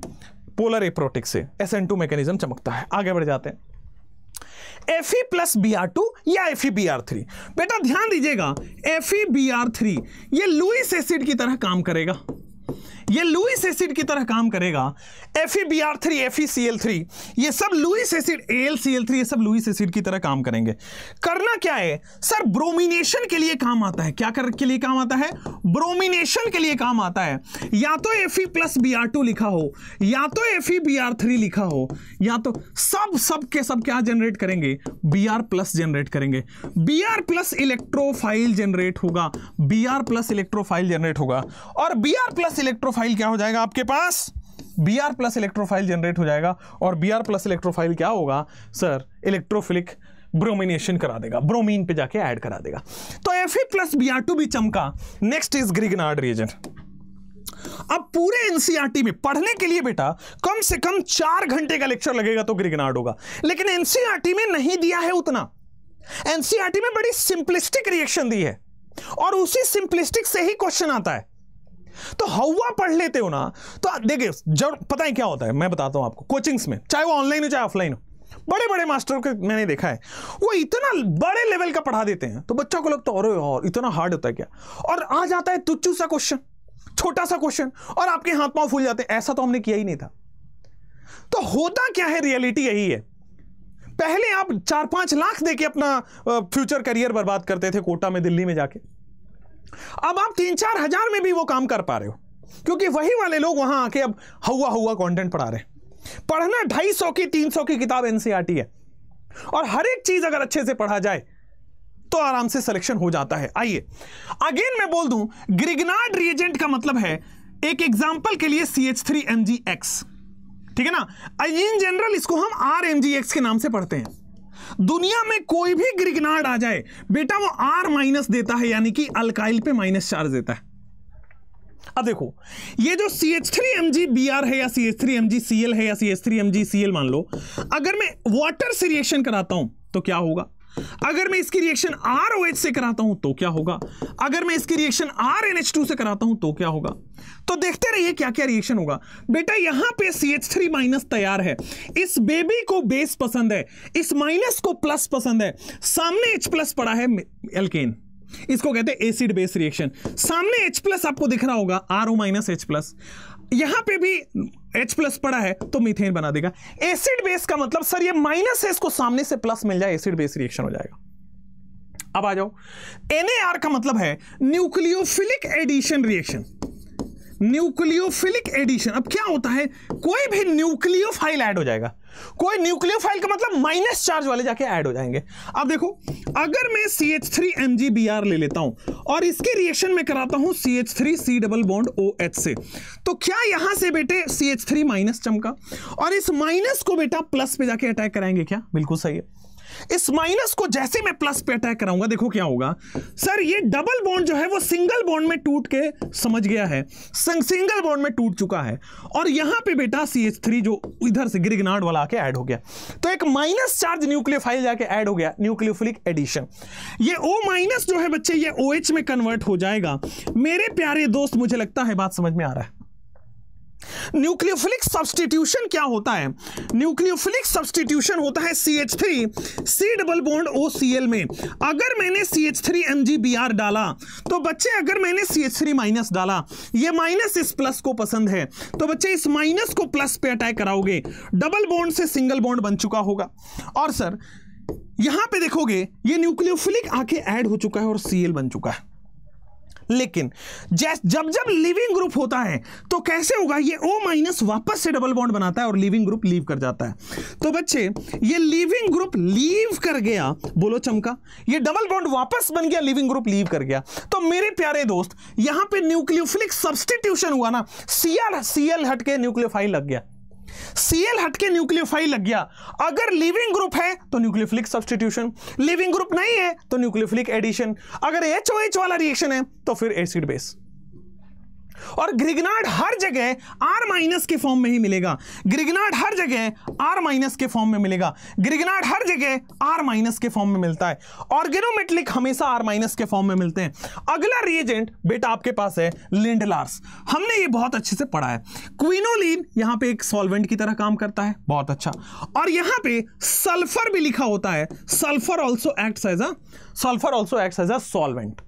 पोलर एप्रोटिक से एस एन टू मैकेनिज्म चमकता है। आगे बढ़ जाते हैं। F E plus B R two या F E B R three बेटा, ध्यान दीजिएगा F E B R three ये लुइस एसिड की तरह काम करेगा। ये लुइस एसिड की तरह काम करेगा। F E B R three F E C L three ये सब Lewis acid A L C L three ये सब लुइस एसिड की तरह काम करेंगे। करना क्या है? सर, ब्रोमिनेशन के लिए काम आता है। क्या कर के लिए काम आता है? ब्रोमिनेशन के लिए काम आता है। या तो F E plus B R two लिखा हो, या तो F E B R three लिखा हो, या तो सब सब के सब क्या जनरेट करेंगे? बी आर प्लस जनरेट करेंगे। B R plus electrophile generate होगा। B R plus electrophile generate होगा। और B R plus electro electrophile क्या हो जाएगा आपके पास? B R plus electrophile generate हो जाएगा। और बी आर प्लस इलेक्ट्रोफाइल क्या होगा? सर इलेक्ट्रोफिलिक ब्रोमिनेशन करा देगा। ब्रोमीन पे जाके ऐड करा देगा। तो F E plus B R two भी चमका। नेक्स्ट इज़ ग्रिगनार्ड रिएजन अब पूरे एनसीआरटी में पढ़ने के लिए बेटा, कम से कम चार घंटे का लेक्चर लगेगा तो ग्रिगनार्ड होगा। लेकिन एनसीआरटी में नहीं दिया है उतना। एनसीआरटी में बड़ी सिंपलिस्टिक रिएक्शन दी है। और उसी सिंपलिस्टिक से ही क्वेश्चन आता है। तो हवा पढ़ लेते हो ना तो देखिए, जब पता है क्या होता है, मैं बताता हूँ आपको कोचिंग्स में, चाहे वो ऑनलाइन हो, चाहे ऑफलाइन हो बड़े बड़े मास्टर के मैंने देखा है, वो इतना बड़े लेवल का पढ़ा देते हैं तो बच्चों को लगता है और इतना हार्ड होता है क्या? और आ जाता है तुच्चू सा क्वेश्चन छोटा सा क्वेश्चन और आपके हाथ पाँव फूल जाते हैं, ऐसा तो हमने किया ही नहीं था। तो होता क्या है रियलिटी यही है। पहले आप चार पाँच लाख देके अपना फ्यूचर करियर बर्बाद करते थे कोटा में, दिल्ली में जाके। अब आप तीन चार हज़ार में भी वो काम कर पा रहे हो। क्योंकि वही वाले लोग वहाँ आके अब हुआ हुआ कंटेंट पढ़ा रहे पढ़ना ढाई सौ की, तीन सौ की किताब एनसीआरटी है। और हर एक चीज़ अगर अच्छे से पढ़ा जाए तो आराम से सिलेक्शन हो जाता है। आइए अगेन मैं बोल दूँ ग्रिगनार्ड रिएजेंट का मतलब है, एक एग्ज़ाम्पल के लिए C H three M G X ठीक है ना? इन जनरल इसको हम आर एम जी एक्स के नाम से पढ़ते हैं। दुनिया में कोई भी ग्रिगनार्ड आ जाए, बेटा वो आर माइनस देता है, यानी कि अल्काइल पे माइनस चार्ज देता है। अब देखो, ये जो C H three M G B R है या C H three M G C L है या C H three M G C L मान लो, अगर मैं वाटर से रिएक्शन कराता हूँ तो क्या होगा? अगर मैं इसकी रिएक्शन आर ओ एच से कराता हूँ तो क्या होगा? अगर मैं इसकी reaction R N H two से कराता हूँ तो क्या होगा? तो देखते रहिए क्या क्या रिएक्शन होगा। बेटा, यहाँ पे सी एच थ्री माइनस तैयार है। इस बेबी को बेस पसंद है, इस माइनस को प्लस पसंद है। सामने एच प्लस पड़ा है एल्केन इसको कहते हैं एसिड बेस रिएक्शन सामने H प्लस आपको दिख रहा होगा R O minus H plus यहाँ पे भी H प्लस पड़ा है तो मीथेन बना देगा। एसिड बेस का मतलब सर ये माइनस है, इसको सामने से प्लस मिल जाए एसिड बेस रिएक्शन हो जाएगा। अब आ जाओ। NaR का मतलब है nucleophilic addition reaction nucleophilic addition. अब क्या होता है? कोई भी न्यूक्लियोफाइल ऐड हो जाएगा। कोई न्यूक्लियोफाइल का मतलब माइनस चार्ज वाले जाके ऐड हो जाएँगे। अब देखो, अगर मैं C H three M G B R ले लेता हूँ और इसके रिएक्शन में कराता हूँ C H three C double bond O H से तो क्या यहाँ से बेटे सी एच थ्री माइनस चमका? और इस माइनस को बेटा प्लस पे जाके अटैक कराएँगे क्या? बिल्कुल सही है। इस माइनस को जैसे मैं प्लस पे अटैक कराऊँगा, देखो क्या होगा। सर, ये डबल बॉन्ड जो है, वो सिंगल बॉन्ड में टूट के समझ गया है। सिंगल बॉन्ड में टूट चुका है। और यहाँ पे बेटा सी एच थ्री जो इधर से गिरिगनाड वाला आके ऐड हो गया। तो एक माइनस चार्ज न्यूक्लियोफाइल जाके ऐड हो गया न्यूक्लियोफिलिक एडिशन ये ओ माइनस जो है बच्चे, ये ओ OH में कन्वर्ट हो जाएगा। मेरे प्यारे दोस्त, मुझे लगता है बात समझ में आ रहा है। न्यूक्लियोफिलिक सब्सटीट्यूशन क्या होता है? न्यूक्लियोफिलिक सब्सटीट्यूशन होता है C H three C double bond O C L में। अगर मैंने C H three M G B R डाला तो बच्चे अगर मैंने सी एच थ्री माइनस डाला, ये माइनस इस प्लस को पसंद है। तो बच्चे इस माइनस को प्लस पे अटैक कराओगे। डबल बॉन्ड से सिंगल बॉन्ड बन चुका होगा। और सर यहाँ पे देखोगे, ये न्यूक्लियोफिलिक आके ऐड हो चुका है और सीएल बन चुका है। लेकिन जब जब लिविंग ग्रुप होता है तो कैसे होगा? ये ओ माइनस वापस से डबल बॉन्ड बनाता है और लिविंग ग्रुप लीव कर जाता है। तो बच्चे, ये लिविंग ग्रुप लीव कर गया, बोलो चमका, ये डबल बॉन्ड वापस बन गया लिविंग ग्रुप लीव कर गया। तो मेरे प्यारे दोस्त, यहाँ पे न्यूक्लियोफिलिक सब्सटीट्यूशन हुआ ना सीएल सीएल हटके न्यूक्लियोफाइल लग गया। सीएल हटके न्यूक्लियोफाइल लग गया। अगर लिविंग ग्रुप है तो न्यूक्लियोफिलिक सब्सटीट्यूशन। लिविंग ग्रुप नहीं है तो न्यूक्लियोफिलिक एडिशन। अगर एच वाला रिएक्शन है तो फिर एसिड बेस और ग्रिगनाड हर जगह आर माइनस के फॉर्म में ही मिलेगा। ग्रिगनाड हर जगह आर माइनस के फॉर्म में मिलेगा। ग्रिगनार्ड हर जगह आर माइनस के फॉर्म में मिलता है। ऑर्गेनोमेटलिक हमेशा आर माइनस के फॉर्म में मिलते हैं। अगला रिएजेंट बेटा आपके पास है लिंडलार्स हमने ये बहुत अच्छे से पढ़ा है। क्विनोलिन यहाँ पे एक सॉल्वेंट की तरह काम करता है। बहुत अच्छा। और यहाँ पे सल्फ़र भी लिखा होता है। Sulphur also act as a sulphur also act as a solvent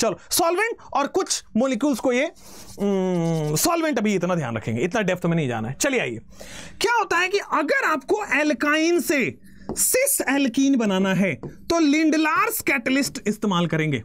चलो सॉल्वेंट और कुछ मोलिक्यूल्स को ये सॉल्वेंट अभी इतना ध्यान रखेंगे, इतना डेप्थ में नहीं जाना है। चलिए आइए। क्या होता है कि अगर आपको एल्काइन से सिस एल्कीन बनाना है तो लिंडलार्स कैटलिस्ट इस्तेमाल करेंगे।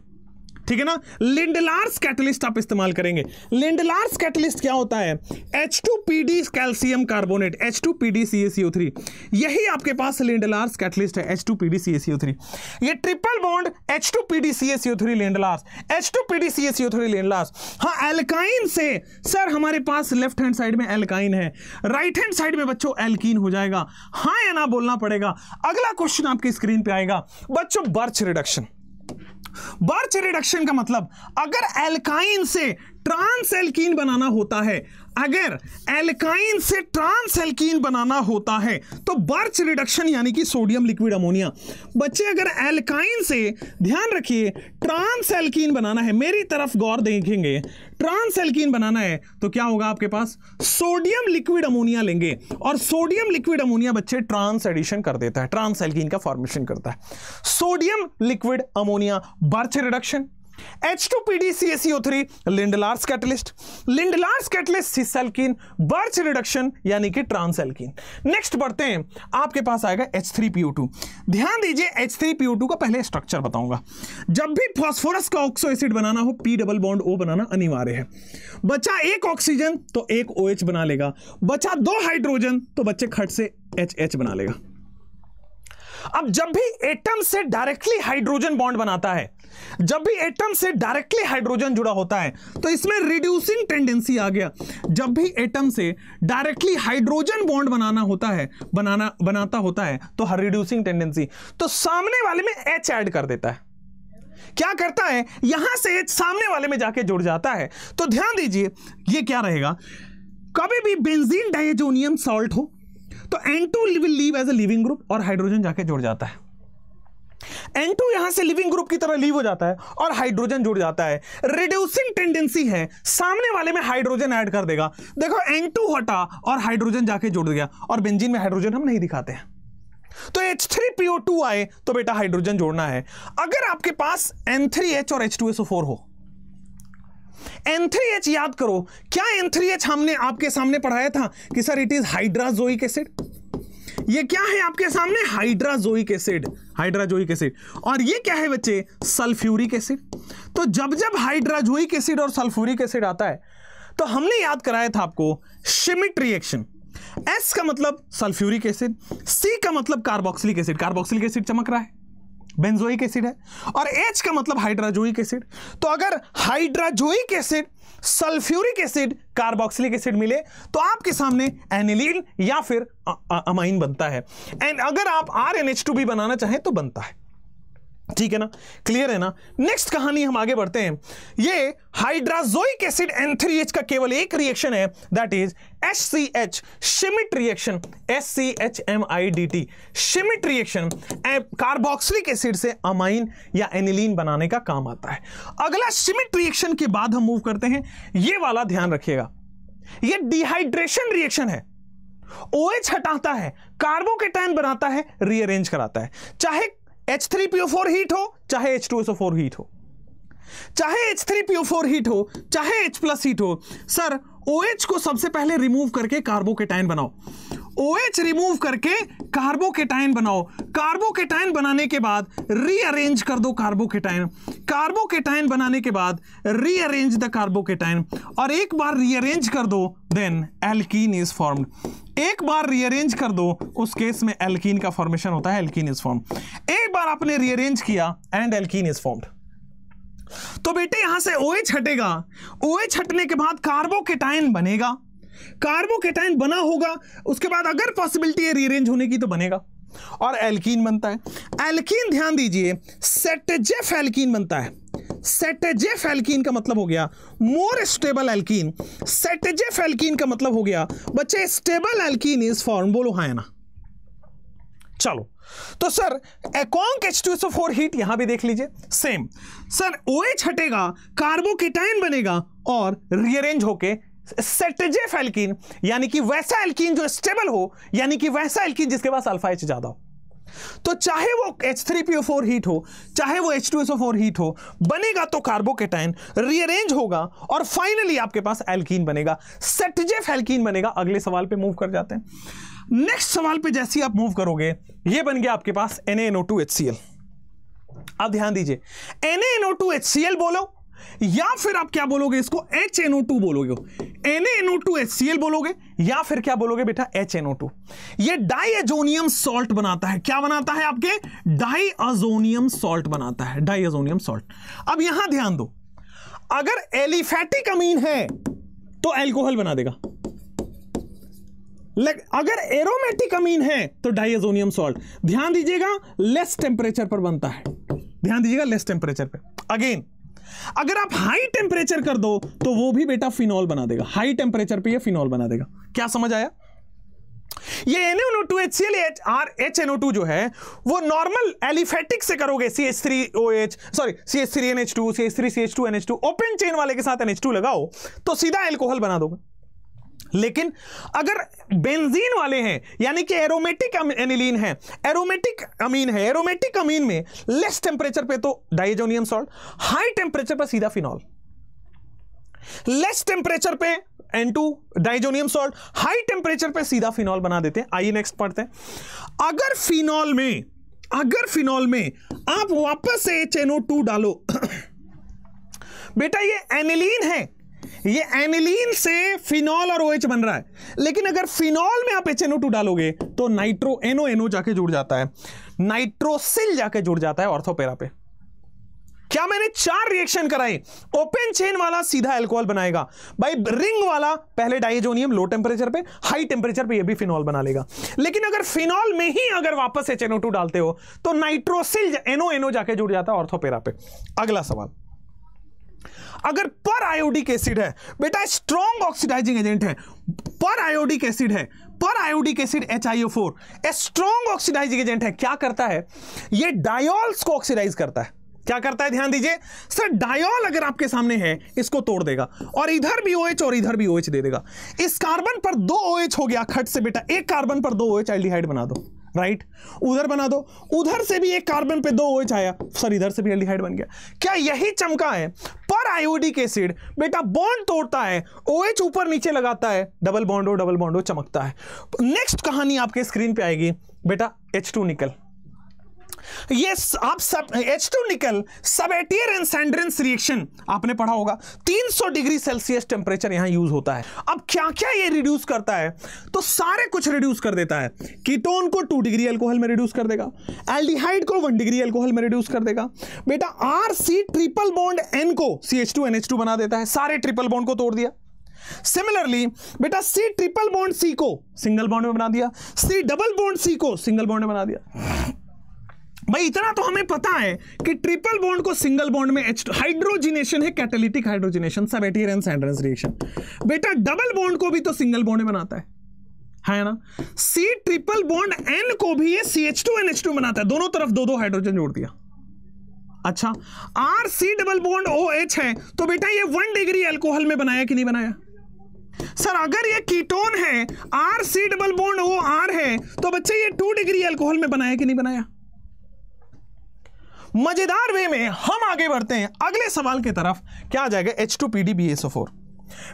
ठीक है ना? लिंडलार्स कैटलिस्ट आप इस्तेमाल करेंगे। लिंडलार्स कैटलिस्ट क्या होता है? H2PD calcium carbonate H2PD CaCO3 यही आपके पास लिंडलार्स कैटलिस्ट है H2PD CaCO3 ये triple bond H2PD CaCO3 Lindlar's H2PD CaCO3 Lindlar's हाँ एल्काइन से सर हमारे पास लेफ़्ट हैंड साइड में एल्काइन है। राइट हैंड साइड में बच्चों एल्कीन हो जाएगा। हाँ या ना बोलना पड़ेगा। अगला क्वेश्चन आपकी स्क्रीन पे आएगा। बच्चों बर्च रिडक्शन बर्च रिडक्शन का मतलब अगर एल्काइन से ट्रांस एल्कीन बनाना होता है, अगर एल्काइन से ट्रांस एल्कीन बनाना होता है तो बर्च रिडक्शन यानी कि सोडियम लिक्विड अमोनिया। बच्चे, अगर एल्काइन से, ध्यान रखिए ट्रांस एल्कीन बनाना है। मेरी तरफ़ गौर देखेंगे ट्रांस एल्कीन बनाना है तो क्या होगा आपके पास? सोडियम लिक्विड अमोनिया लेंगे और सोडियम लिक्विड अमोनिया बच्चे ट्रांस एडिशन कर देता है ट्रांस एल्कीन का फॉर्मेशन करता है। Sodium liquid ammonia Birch reduction H2PDCaCO3 Lindlar's catalyst Lindlar's catalyst cis alkene Birch reduction यानी कि ट्रांसएल्किन नेक्स्ट बढ़ते हैं। आपके पास आएगा H3PO2 ध्यान दीजिए H3PO2 का पहले स्ट्रक्चर बताऊँगा। जब भी फास्फोरस का ऑक्सो एसिड बनाना हो पी डबल बॉन्ड ओ बनाना अनिवार्य है। बचा एक ऑक्सीजन तो एक ओ OH बना लेगा। बचा दो हाइड्रोजन तो बच्चे खट से एच एच बना लेगा। अब जब भी एटम से डायरेक्टली हाइड्रोजन बॉन्ड बनाता है जब भी एटम से डायरेक्टली हाइड्रोजन जुड़ा होता है तो इसमें रिड्यूसिंग टेंडेंसी आ गया। जब भी एटम से डायरेक्टली हाइड्रोजन बॉन्ड बनाना होता है, बनाना, बनाता होता है तो हर रिड्यूसिंग टेंडेंसी तो सामने वाले में एच ऐड कर देता है। क्या करता है? यहाँ से एच सामने वाले में जाके जुड़ जाता है। तो ध्यान दीजिए, ये क्या रहेगा? कभी भी बेंजीन डाइजोनियम सॉल्ट हो तो N2 will leave as a leaving group और हाइड्रोजन जाके जुड़ जाता है। N2 यहाँ से लिविंग ग्रुप की तरह लीव हो जाता है और हाइड्रोजन जुड़ जाता है। रिड्यूसिंग टेंडेंसी है। सामने वाले में हाइड्रोजन ऐड कर देगा। देखो N2 हटा और हाइड्रोजन जाके जुड़ गया और बेंजीन में हाइड्रोजन हम नहीं दिखाते हैं। तो H3PO2 आए तो बेटा हाइड्रोजन जोड़ना है। अगर आपके पास N3H और H2SO4 हो N3H याद करो, क्या N3H हमने आपके सामने पढ़ाया था कि sir it is hydrazoic acid ये क्या है आपके सामने? Hydrazoic acid hydrazoic acid. और ये क्या है बच्चे? Sulphuric acid. तो जब जब हाइड्राजोइक एसिड और सल्फ्यूरिक एसिड आता है तो हमने याद कराया था आपको, शिमिट रिएक्शन एस का मतलब सल्फ्यूरिक एसिड सी का मतलब कार्बोक्सिलिक एसिड कार्बोक्सिलिक एसिड चमक रहा है। बेंजोइक एसिड है। और एच का मतलब हाइड्राजोइक एसिड। तो अगर hydrazoic acid, sulphuric acid, carboxylic acid मिले तो आपके सामने एनिलीन या फिर अमाइन बनता है। एंड अगर आप आर एन एच टू भी बनाना चाहें तो बनता है। ठीक है ना? क्लियर है ना? नेक्स्ट कहानी हम आगे बढ़ते हैं। ये हाइड्राजोइक एसिड एच का केवल एक रिएक्शन है that is H C H Schmidt reaction S C H M I D T Schmidt reaction carboxylic acid से अमाइन या एनिलीन बनाने का काम आता है। अगला शिमिट रिएक्शन के बाद हम मूव करते हैं। ये वाला ध्यान रखिएगा। ये डिहाइड्रेशन रिएक्शन है। OH हटाता है कार्बोकेटाइन बनाता है रीअरेंज कराता है। चाहे H3PO4 हीट हो, चाहे H2SO4 हीट हो। चाहे H3PO4 हीट हो, चाहे एच प्लस हीट हो सर ओ OH को सबसे पहले रिमूव करके कार्बोकेटाइन बनाओ। OH रिमूव करके कार्बोकेटाइन बनाओ। कार्बोकेटाइन बनाने के बाद रीअरेंज कर दो कार्बोकेटाइन कार्बोकेटाइन बनाने के बाद रीअरेंज द कार्बोकेटाइन और एक बार रीअरेंज कर दो देन एल्कीन इज़ फॉर्म्ड एक बार रीअरेंज कर दो, उस केस में एल्कीन का फॉर्मेशन होता है एल्कीन इज़ फॉर्म एक बार आपने रीअरेंज किया एंड एल्कीन इज़ फॉर्म्ड तो बेटे, यहाँ से OH हटेगा। OH हटने के बाद कार्बोकेटाइन बनेगा। कार्बोकेटाइन बना होगा, उसके बाद अगर पॉसिबिलिटी है रीअरेंज होने की तो बनेगा। और एल्कीन बनता है। एल्कीन ध्यान दीजिए, सेटेजेफ एल्कीन बनता है। सेटेजेफ एल्कीन का मतलब हो गया more stable alkene Saytzeff alkene का मतलब हो गया, बच्चे स्टेबल एल्कीन इज़ फॉर्म बोलो हाँ ना? चलो तो सर एकॉन्क एच टू फोर हीट यहाँ भी देख लीजिए सेम सर ओ OH हटेगा कार्बोकेटाइन बनेगा, और रीअरेंज होके सेटेजेफ एल्कीन यानी कि वैसा एल्कीन जो स्टेबल हो, यानी कि वैसा एल्कीन जिसके पास अल्फ़ा एच ज़्यादा हो। तो चाहे वो H3PO4 हीट हो, चाहे वो H2SO4 हीट हो, बनेगा तो कार्बोकेटाइन रीअरेंज होगा और फाइनली आपके पास एल्कीन बनेगा। सेटजेफ एल्कीन बनेगा, अगले सवाल पे मूव कर जाते हैं। नेक्स्ट सवाल पे जैसे आप मूव करोगे, ये बन गया आपके पास NaNO2HCl अब ध्यान दीजिए NaNO2HCl बोलो या फिर आप क्या बोलोगे इसको? एच एनओ टू बोलोगे N NO two H C L बोलोगे? या फिर क्या बोलोगे बेटा? एच एनओ टू ये डाइजोनियम सॉल्ट बनाता है। क्या बनाता है आपके? डाइजोनियम सॉल्ट बनाता है। डाइजोनियम सॉल्ट अब यहाँ ध्यान दो। अगर एलिफेटिक अमीन है तो एल्कोहल बना देगा। अगर एरोमेटिक अमीन है तो डाइजोनियम सॉल्ट ध्यान दीजिएगा लेस टेम्परेचर पर बनता है। ध्यान दीजिएगा लेस टेम्परेचर पे। अगेन अगर आप हाई टेम्परेचर कर दो तो वो भी बेटा फिनॉल बना देगा। हाई टेम्परेचर पे ये फिनॉल बना देगा। क्या समझ आया? ये two H C R O two जो है, वो नॉर्मल एलिफेटिक से करोगे C H three O H sorry C H three N H two C H three C H two N H two open chain वाले के साथ NH2 लगाओ तो सीधा एल्कोहल बना दोगे। लेकिन अगर बेंजीन वाले हैं, यानी कि एरोमेटिक एनिलीन है एरोमेटिक अमीन है एरोमेटिक अमीन में लेस टेम्परेचर पे तो डाइजोनियम सॉल्ट हाई टेम्परेचर पर सीधा फिनॉल लेस टेम्परेचर पे N2 diazonium salt high temperature पे सीधा फिनॉल बना देते हैं. आइए नेक्स्ट पढ़ते हैं. अगर फिनॉल में, अगर फिनॉल में आप वापस से एच डालो, बेटा ये एनिलीन है ये एनिलीन से फिनॉल और ओएच बन रहा है। लेकिन अगर फिनॉल में आप एच एन ओ टू डालोगे तो नाइट्रो एनो एनो जाके जुड़ जाता है। नाइट्रोसिल जाके जुड़ जाता है ऑर्थोपेरा पे। क्या मैंने चार रिएक्शन कराए? ओपन चेन वाला सीधा एल्कोहल बनाएगा। भाई रिंग वाला, पहले डाइजोनियम लो टेम्परेचर पे हाई टेम्परेचर पे ये भी फिनॉल बना लेगा। लेकिन अगर फिनॉल में ही अगर वापस एच डालते हो तो नाइट्रोसिल एनो एनो जाके जुड़ जाता है ऑर्थोपेरा पे। अगला सवाल। अगर पर आयोडिक एसिड है, बेटा स्ट्रॉन्ग ऑक्सीडाइजिंग एजेंट है। पर आयोडिक एसिड है, पर iodic acid H I four strong oxidising agent है, क्या करता है? ये डायोल्स को ऑक्सीडाइज करता है। क्या करता है? ध्यान दीजिए। सर डायोल अगर आपके सामने है, इसको तोड़ देगा। और इधर भी ओएच और इधर भी ओएच दे देगा। इस कार्बन पर दो ओएच हो गया, खट से, बेटा। एक कार्बन पर दो ओएच एल्डिहाइड बना दो। राइट उधर बना दो। उधर से भी एक कार्बन पे दो ओएच आया। सर इधर से भी एल्डिहाइड बन गया। क्या यही चमका है? पर आयोडिक एसिड बेटा बॉन्ड तोड़ता है ओएच ऊपर नीचे लगाता है डबल बॉन्ड हो डबल बॉन्ड हो चमकता है। नेक्स्ट कहानी आपके स्क्रीन पे आएगी। बेटा एच टू निकल। ये आप सब H two nickel Sabatier and Senderens reaction आपने पढ़ा होगा। 300 डिग्री सेल्सियस टेम्परेचर यहाँ यूज़ होता है। अब क्या क्या ये रिड्यूस करता है? तो सारे कुछ रिड्यूस कर देता है। कीटोन को 2 डिग्री अल्कोहल में रिड्यूस कर देगा। एल्डिहाइड को 1 डिग्री अल्कोहल में रिड्यूस कर देगा। बेटा R C triple bond N को C H two N H two बना देता है। सारे ट्रिपल बॉन्ड को तोड़ दिया। सिमिलरली बेटा सी ट्रिपल बॉन्ड सी को सिंगल बॉन्ड में बना दिया। सी डबल बॉन्ड सी को सिंगल बॉन्ड में बना दिया। भाई, इतना तो हमें पता है कि ट्रिपल बॉन्ड को सिंगल बॉन्ड में हाइड्रोजिनेशन है catalytic hydrogenation Sabatier and Senderens reaction बेटा डबल बॉन्ड को भी तो सिंगल बॉन्ड में बनाता है। है ना? सी ट्रिपल बॉन्ड एन को भी ये C H two N H two बनाता है। दोनों तरफ़ दो दो हाइड्रोजन जोड़ दिया। अच्छा R C double bond O H है तो बेटा ये वन डिग्री एल्कोहल में बनाया कि नहीं बनाया? सर, अगर ये कीटोन है R C double bond O R है तो बच्चे ये टू डिग्री एल्कोहल में बनाया कि नहीं बनाया? मज़ेदार वे में हम आगे बढ़ते हैं। अगले सवाल की तरफ़, क्या आ जाएगा H two P B S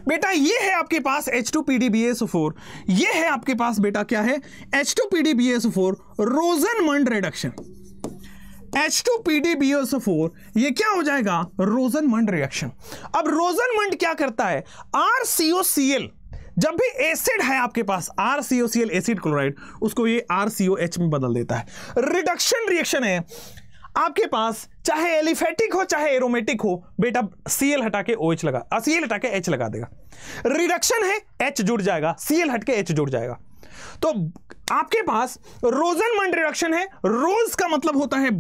बेटा, ये है आपके पास H two P D B S four ये है आपके पास बेटा क्या है? H two P D B S four Rosenmund reduction H two P D B S four ये क्या हो जाएगा? रोजन मंड रिएक्शन अब रोजन मंड क्या करता है? R C O C L जब भी एसिड है आपके पास R C O C L acid chloride उसको ये आर सी ओ एच में बदल देता है। रिडक्शन रिएक्शन है। आपके पास चाहे एलिफेटिक हो, चाहे एरोमेटिक हो, बेटा सीएल हटा के ओ एच लगा सीएल हटा के एच लगा देगा। रिडक्शन है एच जुड़ जाएगा सीएल हट के एच जुड़ जाएगा। तो आपके पास रोजन मंड रिडक्शन है रोज का मतलब होता है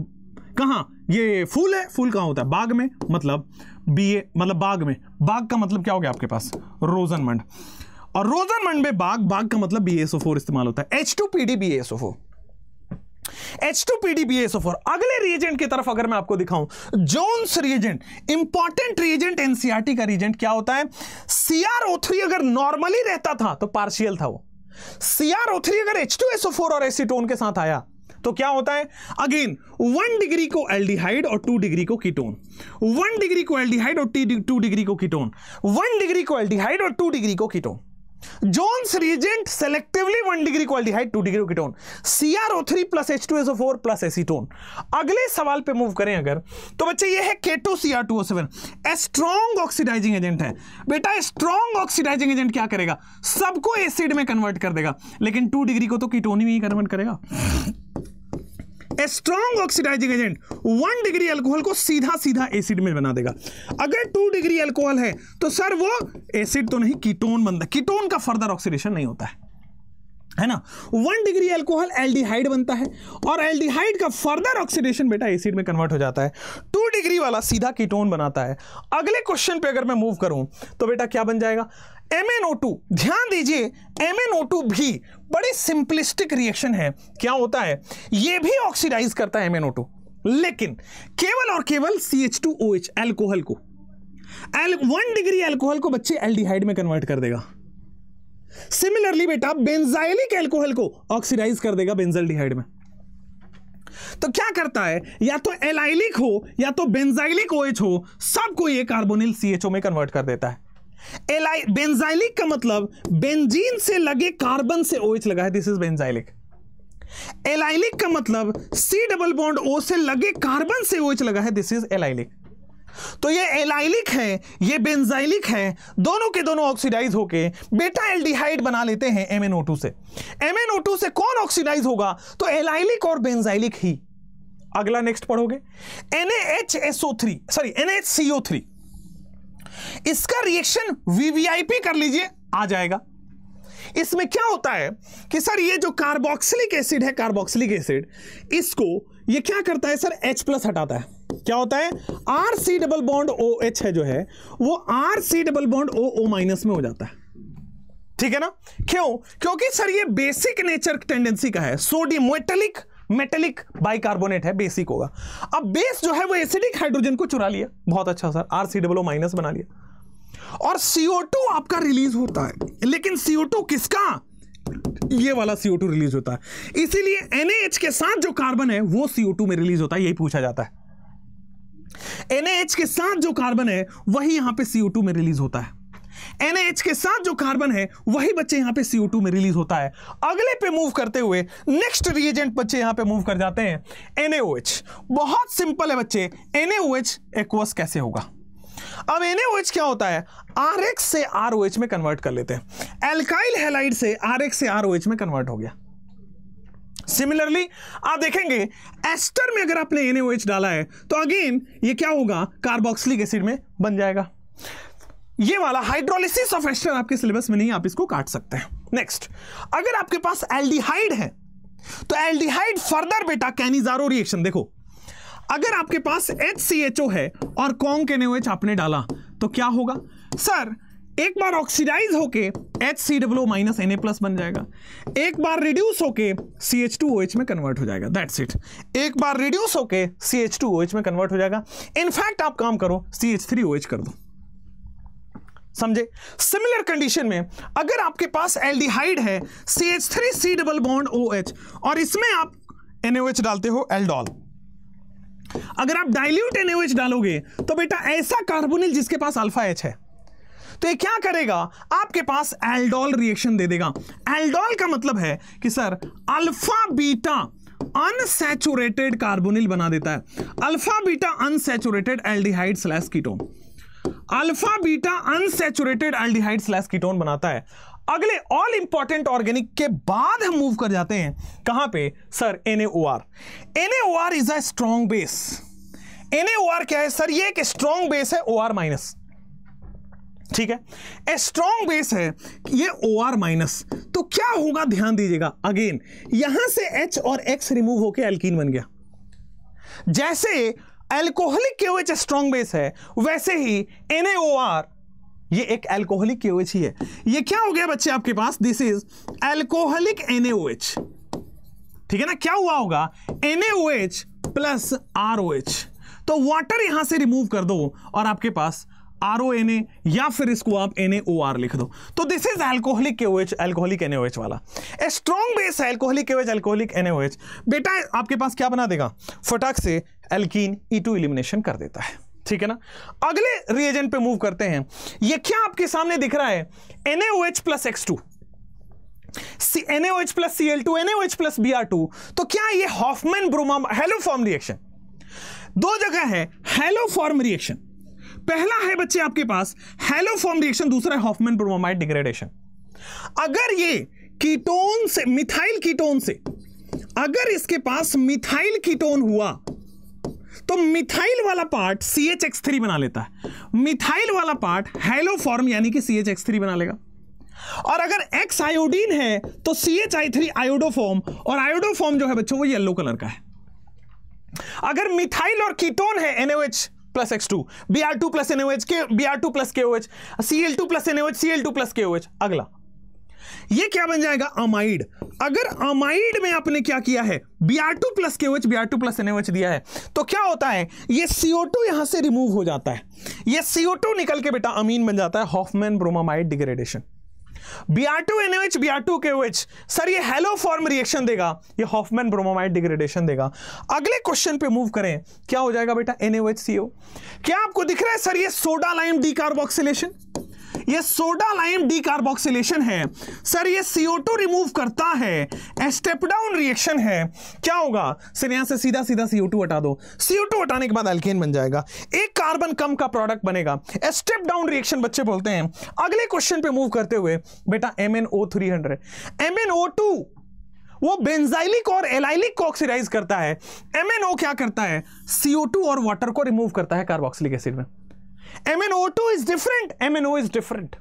कहाँ? ये फूल है, फूल कहाँ होता है? बाग में मतलब बी ए मतलब बाग में। बाग का मतलब क्या हो गया आपके पास? रोजन मंड और रोजन मंड में बाग बाग का मतलब बी इस्तेमाल होता है। H two P D B S O four H two P D B S four अगले रिएजेंट की तरफ़ अगर मैं आपको दिखाऊँ Jones reagent important reagent NCERT का रिएजेंट क्या होता है? सीआरओ थ्री अगर नॉर्मली रहता था तो पार्शियल था वो। सीआरओ थ्री अगर एच टू एसओ फोर और एसीटोन के साथ आया तो क्या होता है? अगेन वन डिग्री को एल्डिहाइड और टू डिग्री को कीटोन वन डिग्री को एल्डिहाइड और टू डिग्री को कीटोन वन डिग्री को एल्डिहाइड और टू डिग्री को ketone Jones reagent selectively one degree quality two degree ketone CRO three plus H two S four plus acetone अगले सवाल पे मूव करें अगर तो बच्चे ये है K two C R two O seven strong oxidising agent है। बेटा स्ट्रॉन्ग ऑक्सीडाइजिंग एजेंट क्या करेगा? सबको एसिड में कन्वर्ट कर देगा। लेकिन टू डिग्री को तो कीटोन ही कन्वर्ट करेगा। Strong oxidising agent one degree alcohol को सीधा सीधा एसिड में बना देगा। अगर टू डिग्री अल्कोहल है तो सर वो एसिड तो नहीं कीटोन बनता कीटोन का फर्दर ऑक्सीडेशन नहीं होता है। है ना? वन डिग्री अल्कोहल एल्डिहाइड बनता है और एल्डिहाइड का फर्दर ऑक्सीडेशन बेटा एसिड में कन्वर्ट हो जाता है। टू डिग्री वाला सीधा कीटोन बनाता है। अगले क्वेश्चन पे अगर मैं मूव करूँ तो बेटा क्या बन जाएगा? MnO2 ध्यान दीजिए MnO2 भी बड़ी सिंपलिस्टिक रिएक्शन है। क्या होता है? यह भी ऑक्सीडाइज करता है MnO2 लेकिन केवल और केवल CH2OH एल्कोहल को। एल वन डिग्री एल्कोहल को बच्चे एल्डिहाइड में कन्वर्ट कर देगा। सिमिलरली बेटा बेंजाइलिक एल्कोहल को ऑक्सीडाइज कर देगा बेंजल्डिहाइड में। तो क्या करता है? या तो एलाइलिक हो, या तो बेंजाइलिक ओएच हो, सबको ये कार्बोनिल सीएचओ में कन्वर्ट कर देता है। एलाई बेंजाइलिक का मतलब बेंजीन से लगे कार्बन से ओएच लगा है दिस इज़ बेंजाइलिक एलाइलिक का मतलब सी डबल बॉन्ड ओ से लगे कार्बन से ओएच लगा है दिस इज़ एलाइलिक तो ये एलाइलिक है, ये बेंजाइलिक है, दोनों के दोनों ऑक्सीडाइज होके बेटा एल्डिहाइड बना लेते हैं MnO2 से. MnO2 से कौन ऑक्सीडाइज होगा? तो एलाइलिक और बेंजाइलिक ही. अगला नेक्स्ट पढ़ोगे. NaHSO3 सॉरी NaHCO3 इसका रिएक्शन वीवीआईपी कर लीजिए, आ जाएगा। इसमें क्या होता है कि सर, ये जो कार्बोक्सिलिक एसिड है कार्बोक्सिलिक एसिड इसको ये क्या करता है सर? H प्लस हटाता है। क्या होता है? R C double bond O H है जो है, वो R C double bond O O minus में हो जाता है। ठीक है ना? क्यों? क्योंकि सर, ये बेसिक नेचर टेंडेंसी का है। सोडियम मेटेलिक मेटेलिक बाइकार्बोनेट है बेसिक होगा। अब बेस जो है वो एसिडिक हाइड्रोजन को चुरा लिया। बहुत अच्छा sir R C double minus बना लिया। और CO2 आपका रिलीज़ होता है। लेकिन CO2 किसका? ये वाला CO2 रिलीज़ होता है। इसीलिए NaH के साथ जो कार्बन है, वो CO2 में रिलीज़ होता है, यही पूछा जाता है। NaH के साथ जो कार्बन है, वही यहाँ पे CO2 में रिलीज़ होता है। NaH के साथ जो कार्बन है, वही बच्चे यहाँ पे CO2 में रिलीज़ होता है। अगले पे मूव करते हुए नेक्स्ट रिएजेंट बच्चे यहाँ पे मूव कर जाते हैं NaOH बहुत सिंपल है बच्चे NaOH एक्वस कैसे होगा? अब NaOH क्या होता है? RH से ROH में कन्वर्ट कर लेते हैं। एल्काइल हेलाइड से RH से ROH में कन्वर्ट हो गया। सिमिलरली आप देखेंगे एस्टर में अगर आपने NaOH डाला है तो अगेन ये क्या होगा? कार्बोक्सिलिक एसिड में बन जाएगा। ये वाला हाइड्रोलिसिस ऑफ़ एस्टर आपके सिलेबस में नहीं, आप इसको काट सकते हैं। नेक्स्ट अगर आपके पास एल्डिहाइड है तो एल्डिहाइड फर्दर बेटा कैनिजारो रिएक्शन देखो, अगर आपके पास एच सी एच ओ है और कॉन्ग के नेच आपने डाला तो क्या होगा? सर एक बार ऑक्सीडाइज होके H C W minus N A plus बन जाएगा। एक बार रिड्यूस होके C H two O H में कन्वर्ट हो जाएगा। दैट्स इट एक बार रिड्यूस होके C H two O H में कन्वर्ट हो जाएगा। इनफैक्ट आप काम करो C H three O H कर दो। समझे? सिमिलर कंडीशन में अगर आपके पास एल्डिहाइड है C H three C double bond O H और इसमें आप एनओएच डालते हो एल्डॉल अगर आप डाइल्यूट एनओएच डालोगे तो बेटा ऐसा कार्बोनिल जिसके पास अल्फ़ा एच है। तो ये क्या करेगा? आपके पास एल्डोल रिएक्शन दे देगा। एल्डोल का मतलब है कि sir alpha beta unsaturated carbonyl बना देता है। Alpha beta unsaturated aldehyde slash ketone alpha, beta unsaturated aldehyde slash ketone बनाता है। अगले ऑल इंपॉर्टेंट ऑर्गेनिक के बाद हम मूव कर जाते हैं। कहाँ पे? Sir NAOR NAOR is a strong base NAOR क्या है? सर, ये एक स्ट्रॉन्ग बेस है ओ आर माइनस ठीक है? ए स्ट्रॉन्ग बेस है, ये ओ आर माइनस तो क्या होगा? ध्यान दीजिएगा। अगेन यहाँ से एच और एक्स रिमूव होकर एल्कीन बन गया। जैसे एल्कोहलिक केओएच स्ट्रॉन्ग बेस है। वैसे ही एनएओआर ये एक एल्कोहलिक केओएच ही है। ये क्या हो गया बच्चे आपके पास? दिस इज़ एल्कोहलिक एनएओएच ठीक है ना? क्या हुआ होगा? एनएओएच प्लस आरओएच तो वाटर यहाँ से रिमूव कर दो और आपके पास आर ओ एन ए या फिर इसको आप एन ए ओ आर लिख दो। तो this is alcoholic KOH alcoholic NAOH वाला। A strong base alcoholic KOH alcoholic NAOH बेटा, आपके पास क्या बना देगा? फटाक से एल्कीन ई टू इलिमिनेशन कर देता है। ठीक है ना? अगले रिएजेंट पे मूव करते हैं। ये क्या आपके सामने दिख रहा है? NAOH plus X two N H plus C L two N NAOH plus B R two तो क्या ये हॉफमैन ब्रोमा हेलो फॉर्म रिएक्शन दो जगह है हेलो फॉर्म रिएक्शन पहला है बच्चे आपके पास हेलो फॉर्म रिएक्शन दूसरा है हॉफमैन ब्रोमाइड डिग्रेडेशन अगर ये कीटोन से मिथाइल कीटोन से, अगर इसके पास मिथाइल कीटोन हुआ तो मिथाइल वाला part C H X three बना लेता है. मिथाइल वाला पार्ट हेलो फॉर्म यानी कि सी एच एक्स थ्री बना लेगा. और अगर एक्स आयोडीन है तो C H I three iodoform और आयोडोफॉर्म जो है बच्चों, वो येलो कलर का है. अगर मिथाइल और कीटोन है NOH plus X two B R two plus NOH K B R two plus K O H C L two plus NOH C L two plus K O H अगला। ये क्या बन जाएगा? अमाइड अगर अमाइड में आपने क्या किया है? B R two plus K B R two plus N दिया है तो क्या होता है? ये सीओ टू यहाँ से रिमूव हो जाता है। ये सीओ टू निकल के बेटा अमीन बन जाता है Hofmann bromamide degradation B R two KOH sir ये हेलो फॉर्म रिएक्शन देगा। ये हॉफमैन ब्रोमोमाइट डिग्रेडेशन देगा। अगले क्वेश्चन पे मूव करें। क्या हो जाएगा बेटा? सी ओ क्या आपको दिख रहा है सर ये सोडा लाइम डीकार्बोक्सिलेशन ये सोडा लाइम डीकार्बोक्सिलेशन है। सर, ये CO2 रिमूव करता है। स्टेप डाउन रिएक्शन है। क्या होगा? सर, यहाँ से सीधा सीधा CO2 हटा दो। CO2 हटाने के बाद अल्केन बन जाएगा। एक कार्बन कम का प्रोडक्ट बनेगा। स्टेप डाउन रिएक्शन बच्चे बोलते हैं। अगले क्वेश्चन पे मूव करते हुए, बेटा MnO300 MnO2 वो बेंजाइलिक और एलाइलिक को ऑक्सीडाइज करता है। MnO क्या करता है? CO2 और वाटर को रिमूव करता है कार्बोक्सिलिक एसिड में। MnO2 is different MnO is different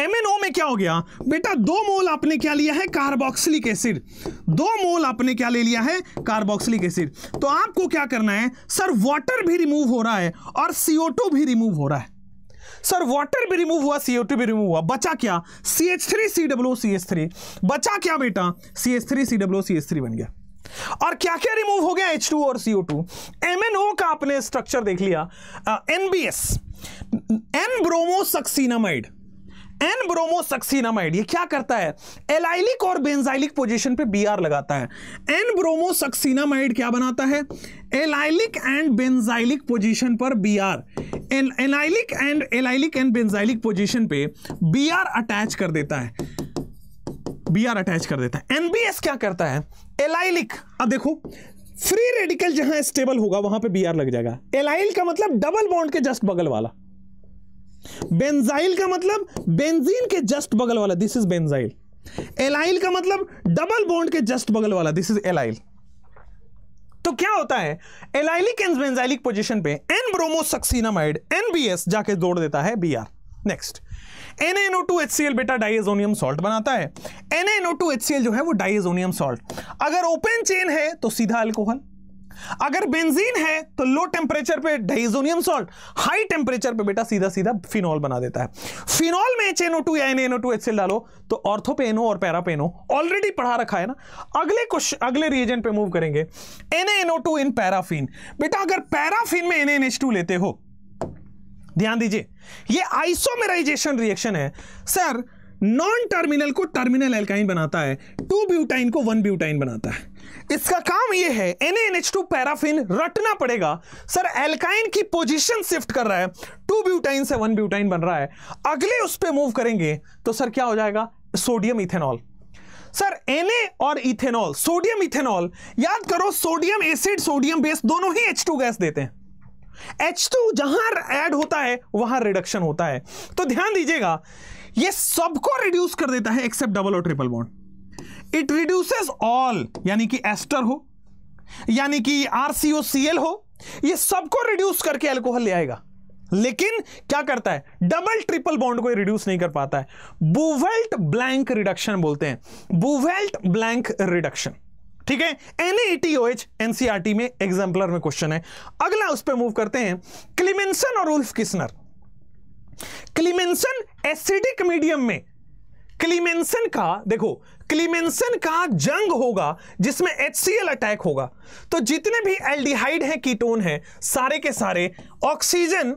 MnO में क्या हो गया? बेटा, दो मोल आपने क्या लिया है? कार्बोक्सिलिक एसिड दो मोल आपने क्या ले लिया है? कार्बोक्सिलिक एसिड तो आपको क्या करना है? सर वाटर भी रिमूव हो रहा है और CO2 भी रिमूव हो रहा है। सर वाटर भी रिमूव हुआ CO2 भी रिमूव हुआ। बचा क्या? CH3COO बचा क्या बेटा? CH3COO बन गया। और क्या क्या रिमूव हो गया H2 और CO2 MnO का आपने स्ट्रक्चर देख लिया। NBS N bromosuccinimide N bromosuccinimide ये क्या करता है? एलाइलिक और बेंजाइलिक पोजीशन पे बी आर लगाता है। एन ब्रोमोसक्सीनामाइड क्या बनाता है? एलाइलिक एंड बेंजाइलिक पोजीशन पर B R allylic and allylic and benzylic position पे बी आर अटैच कर देता है। बी आर अटैच कर देता है। एनबीएस क्या करता है? एलाइलिक अब देखो फ्री रेडिकल जहाँ स्टेबल होगा, वहाँ पे बी आर लग जाएगा। एलाइल का मतलब डबल बॉन्ड के जस्ट बगल वाला। बेंजाइल का मतलब बेंजीन के जस्ट बगल वाला। दिस इज़ बेंजाइल एलाइल का मतलब डबल बॉन्ड के जस्ट बगल वाला। दिस इज़ एलाइल तो क्या होता है? एलाइलिक एंड बेंजाइलिक पोजीशन पे एन ब्रोमोसक्सीनामाइड एनबीएस जाके जोड़ देता है बीआर नेक्स्ट NaNO2HCl बेटा डाइएजोनियम सॉल्ट बनाता है। NaNO2HCl जो है वो डाइएजोनियम सॉल्ट अगर ओपन चेन है तो सीधा अल्कोहल अगर बेंजीन है तो लो टेम्परेचर पे डाइजोनियम सॉल्ट हाई टेम्परेचर पे बेटा सीधा सीधा फिनॉल बना देता है। फिनॉल में एच टू या टू एच डालो तो ऑर्थोपेनो और पैरापेनो ऑलरेडी पढ़ा रखा है ना? अगले कुछ अगले रिएजेंट पे मूव करेंगे। टू इन पैराफिन बेटा, अगर पैराफिन में टू लेते हो ध्यान दीजिए। ये आइसोमेराइजेशन रिएक्शन है। सर नॉन टर्मिनल को टर्मिनल एल्काइन बनाता है। टू ब्यूटाइन को वन ब्यूटाइन बनाता है। इसका काम यह है NaNH2 पैराफिन रटना पड़ेगा। सर एल्काइन की पोजीशन शिफ्ट कर रहा है। टू ब्यूटाइन से वन ब्यूटाइन बन रहा है। अगले उस पर मूव करेंगे तो सर क्या हो जाएगा? सोडियम इथेनॉल सर Na और इथेनॉल सोडियम इथेनॉल याद करो सोडियम एसिड सोडियम बेस दोनों ही H2 गैस देते हैं। H2 जहाँ ऐड होता है, वहाँ रिडक्शन होता है। तो ध्यान दीजिएगा, ये सबको रिड्यूस कर देता है एक्सेप्ट डबल और triple bond it reduces all यानी कि एस्टर हो, यानी कि आरसीओसीएल हो, ये सबको रिड्यूस करके अल्कोहल ले आएगा। लेकिन क्या करता है? डबल ट्रिपल बॉन्ड को रिड्यूस नहीं कर पाता है। बुवेल्ट ब्लैंक रिडक्शन बोलते हैं। बुवेल्ट ब्लैंक रिडक्शन ठीक है? एनएटीओएच एनसीआरटी में एग्जाम्पलर में क्वेश्चन है। अगला उस पर मूव करते हैं। क्लिमेंसन और Wolff Kishner Clemmensen acidic medium में। क्लीमेंसन का, देखो क्लीमेंसन का जंग होगा, जिसमें एचसीएल अटैक होगा। तो जितने भी एल्डिहाइड हैं कीटोन हैं, सारे के सारे ऑक्सीजन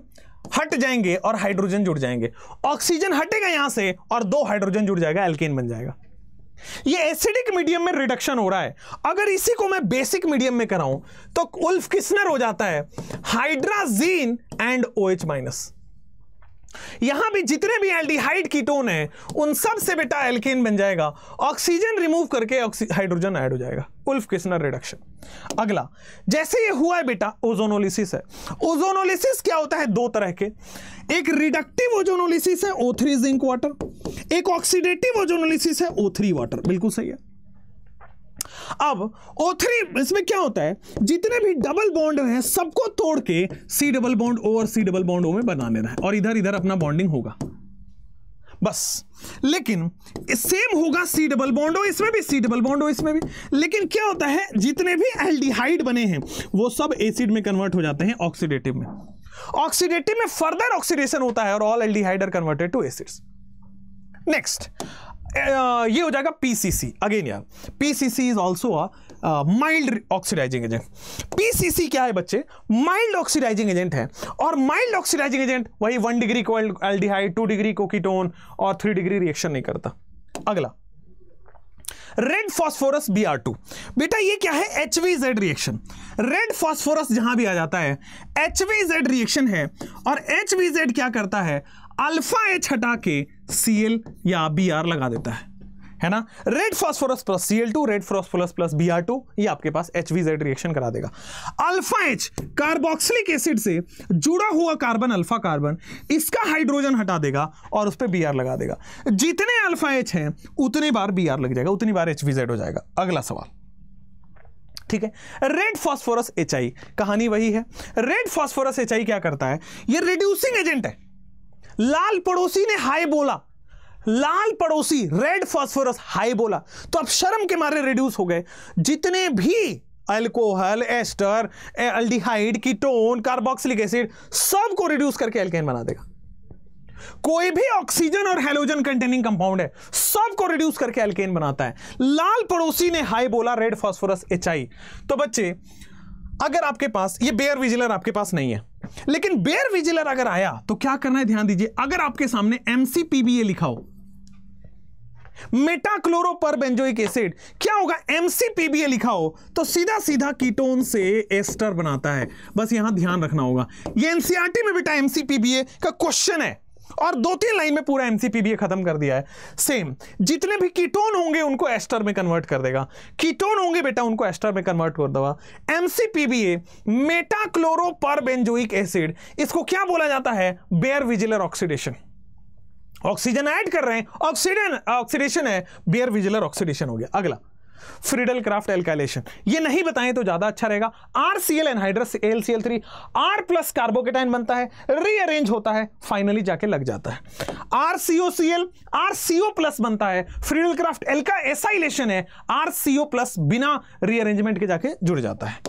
हट जाएँगे और हाइड्रोजन जुड़ जाएँगे। ऑक्सीजन हटेगा यहाँ से और दो हाइड्रोजन जुड़ जाएगा एल्केन बन जाएगा। ये एसिडिक मीडियम में रिडक्शन हो रहा है। अगर इसी को मैं बेसिक मीडियम में कराऊं तो उल्फ किस्नर हो जाता है? Hydrazine and O H minus यहाँ भी जितने भी एल्डिहाइड कीटोन है, उन सबसे बेटा एल्केन बन जाएगा। ऑक्सीजन रिमूव करके हाइड्रोजन ऐड हो जाएगा। उल्फ किस्नर रिडक्शन अगला, जैसे ये हुआ है बेटा ओजोनोलिसिस है। ओजोनोलिसिस क्या होता है? दो तरह के। एक रिडक्टिव ओजोनोलिसिस है ओ थ्री जिंक वाटर एक ऑक्सीडेटिव ओजोनोलिसिस है ओ थ्री वाटर बिल्कुल सही है। अब O3 इसमें क्या होता है? जितने भी डबल बॉन्ड हैं, सबको तोड़ के सी डबल बॉन्ड ओ और सी डबल बॉन्ड ओ में बना लेना है, और इधर इधर अपना बॉन्डिंग होगा। बस। लेकिन सेम होगा सी डबल बॉन्ड हो इसमें भी सी डबल बॉन्ड हो इसमें भी। लेकिन क्या होता है? जितने भी एल्डिहाइड बने हैं, वो सब एसिड में कन्वर्ट हो जाते हैं ऑक्सीडेटिव में। ऑक्सीडेटिव में फर्दर ऑक्सीडेशन होता है और all aldehyde are converted to acids next ये हो जाएगा पीसीसी अगेन यार PCC is also a mild oxidising agent PCC क्या है बच्चे? माइल्ड ऑक्सीडाइजिंग एजेंट है. और माइल्ड ऑक्सीडाइजिंग एजेंट वही वन डिग्री को एल्डिहाइड टू डिग्री को कीटोन और थ्री डिग्री रिएक्शन नहीं करता. अगला. Red phosphorus B R two बेटा, ये क्या है? H V Z reaction red phosphorus जहाँ भी आ जाता है एच वी जेड रिएक्शन है और एच वी जेड क्या करता है? अल्फ़ा एच हटा के सी एल या बी आर लगा देता है। है ना? Red phosphorus plus two red phosphorus plus B R ये आपके पास एच रिएक्शन करा देगा। अल्फ़ा एच कार्बोक्सिलिक एसिड से जुड़ा हुआ कार्बन अल्फ़ा कार्बन इसका हाइड्रोजन हटा देगा और उस पर बी आर लगा देगा। जितने अल्फ़ा एच हैं, उतने बार बी आर लग जाएगा, उतनी बार एच वी जेड हो जाएगा। अगला सवाल। ठीक है? रेड फॉस्फोरस एच आई कहानी वही है। रेड फॉस्फोरस एच आई क्या करता है? ये रिड्यूसिंग एजेंट है। लाल पड़ोसी ने हाई बोला लाल पड़ोसी रेड फॉस्फोरस हाई बोला। तो अब शर्म के मारे रिड्यूस हो गए। जितने भी alcohol ester aldehyde ketone carboxylic acid सबको रिड्यूस करके एल्केन बना देगा। कोई भी ऑक्सीजन और हेलोजन कंटेनिंग कंपाउंड है, सबको रिड्यूस करके एल्केन बनाता है। लाल पड़ोसी ने हाई बोला रेड फॉस्फोरस एच तो बच्चे, अगर आपके पास, ये बेयर विजिलर आपके पास नहीं है। लेकिन बेयर विजिलर अगर आया तो क्या करना है? ध्यान दीजिए, अगर आपके सामने एमसीपीबीए लिखा हो मेटाक्लोरो पर बेंजोइक एसिड। क्या होगा? एमसीपीबीए लिखा हो तो सीधा सीधा कीटोन से एस्टर बनाता है। बस यहाँ ध्यान रखना होगा। ये एनसीआरटी में बेटा एमसीपीबीए का क्वेश्चन है। और दो तीन लाइन में पूरा एमसीपीबीए खत्म कर दिया है। सेम जितने भी कीटोन होंगे, उनको एस्टर में कन्वर्ट कर देगा। कीटोन होंगे बेटा, उनको एस्टर में कन्वर्ट कर देगा MCPBA metachloro perbenzoic acid, इसको क्या बोला जाता है? Baeyer Villiger oxidation oxygen add कर रहे हैं। ऑक्सीजन, ऑक्सीडेशन है। बियर विजिलर ऑक्सीडेशन हो गया। अगला। फ्रीडल क्राफ्ट एल्काइलेशन ये नहीं बताएँ तो ज़्यादा अच्छा रहेगा। R C L anhydrous L C L three R plus carbocation बनता है। रीअरेंज होता है। फाइनली जाके लग जाता है। R CO C L R CO plus बनता है। फ्रीडल क्राफ्ट एल का एसाइलेशन है आर सीओ प्लस बिना रीअरेंजमेंट के जाके जुड़ जाता है।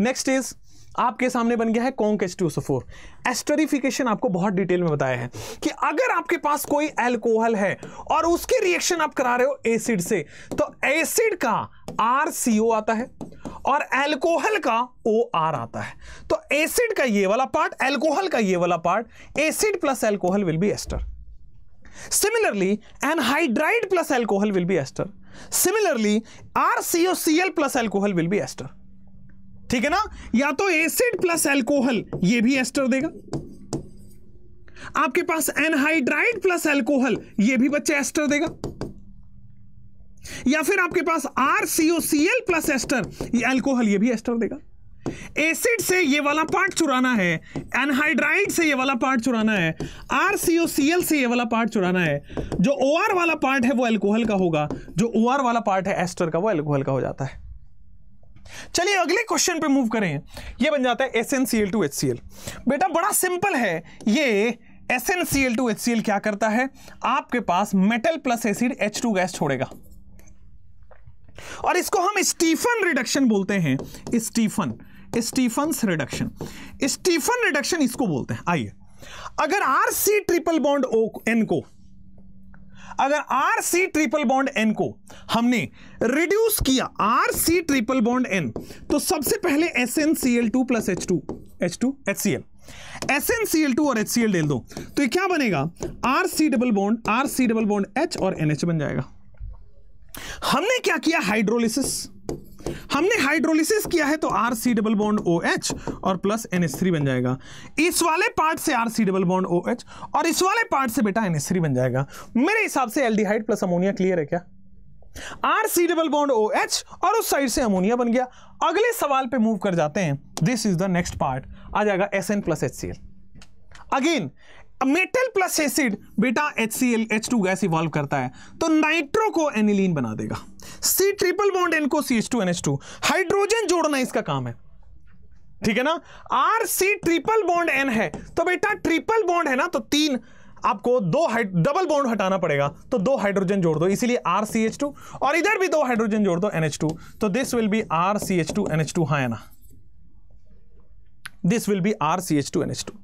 नेक्स्ट इज़ आपके सामने बन गया है conc H two four. Esterification आपको बहुत डिटेल में बताया है कि अगर आपके पास कोई एल्कोहल है और उसकी रिएक्शन आप करा रहे हो एसिड से तो एसिड का आर सीओ आता है और एल्कोहल का ओ आर आता है। तो एसिड का ये वाला पार्ट एल्कोहल का ये वाला part acid plus alcohol will be ester similarly anhydride plus alcohol will be ester similarly R CO C L plus alcohol will be ester ठीक है ना? या तो एसिड प्लस एल्कोहल ये भी एस्टर देगा। आपके पास एनहाइड्राइड प्लस एल्कोहल ये भी बच्चे एस्टर देगा। या फिर आपके पास R CO C L plus ester alcohol ये भी एस्टर देगा। एसिड से ये वाला पार्ट चुराना है एनहाइड्राइड से ये वाला पार्ट चुराना है आर सीओ सी एल से ये वाला पार्ट चुराना है, जो ओ आर वाला पार्ट है वो एल्कोहल का होगा, जो ओ आर वाला पार्ट है एस्टर का, वो एल्कोहल का हो जाता है। चलिए, अगले क्वेश्चन पे मूव करें। ये बन जाता है S N C L two H C L बेटा, बड़ा सिंपल है। ये S N C L two H C L क्या करता है? आपके पास metal plus acid H two gas छोड़ेगा। और इसको हम स्टीफन रिडक्शन बोलते हैं। Stephen Stephen reduction Stephen reduction इसको बोलते हैं। आइए। अगर R C triple bond O N को अगर R C triple bond N को हमने रिड्यूस किया R C triple bond N तो सबसे पहले S N C L two plus H two H two H C L S N C L two और एच सी एल डेल दो। तो क्या बनेगा? R C double bond R C double bond H और एन एच बन जाएगा। हमने क्या किया? हाइड्रोलिसिस हमने हाइड्रोलिसिस किया है तो R C double bond O H और प्लस एन एस थ्री बन जाएगा। इस वाले पार्ट से R C double bond O H और इस वाले पार्ट से बेटा एन एस थ्री बन जाएगा। मेरे हिसाब से एल्डिहाइड प्लस अमोनिया क्लियर है क्या? R C double bond O H और उस साइड से अमोनिया बन गया। अगले सवाल पे मूव कर जाते हैं। This is the next part आ जाएगा S N plus H C L again metal plus acid बेटा H C L H two gas evolve करता है तो नाइट्रो को एनिलीन बना देगा। सी ट्रिपल बॉन्ड एन को C H two N H two hydrogen जोड़ना इसका काम है। ठीक है ना? R C triple bond N है तो बेटा ट्रिपल बॉन्ड है ना तो तीन, आपको दो डबल बॉन्ड हटाना पड़ेगा तो दो हाइड्रोजन जोड़ दो, इसीलिए आर सी एच टू और इधर भी दो हाइड्रोजन जोड़ दो एन एच टू तो this will be R C H two N H two हाँ ना? This will be R C H two N H two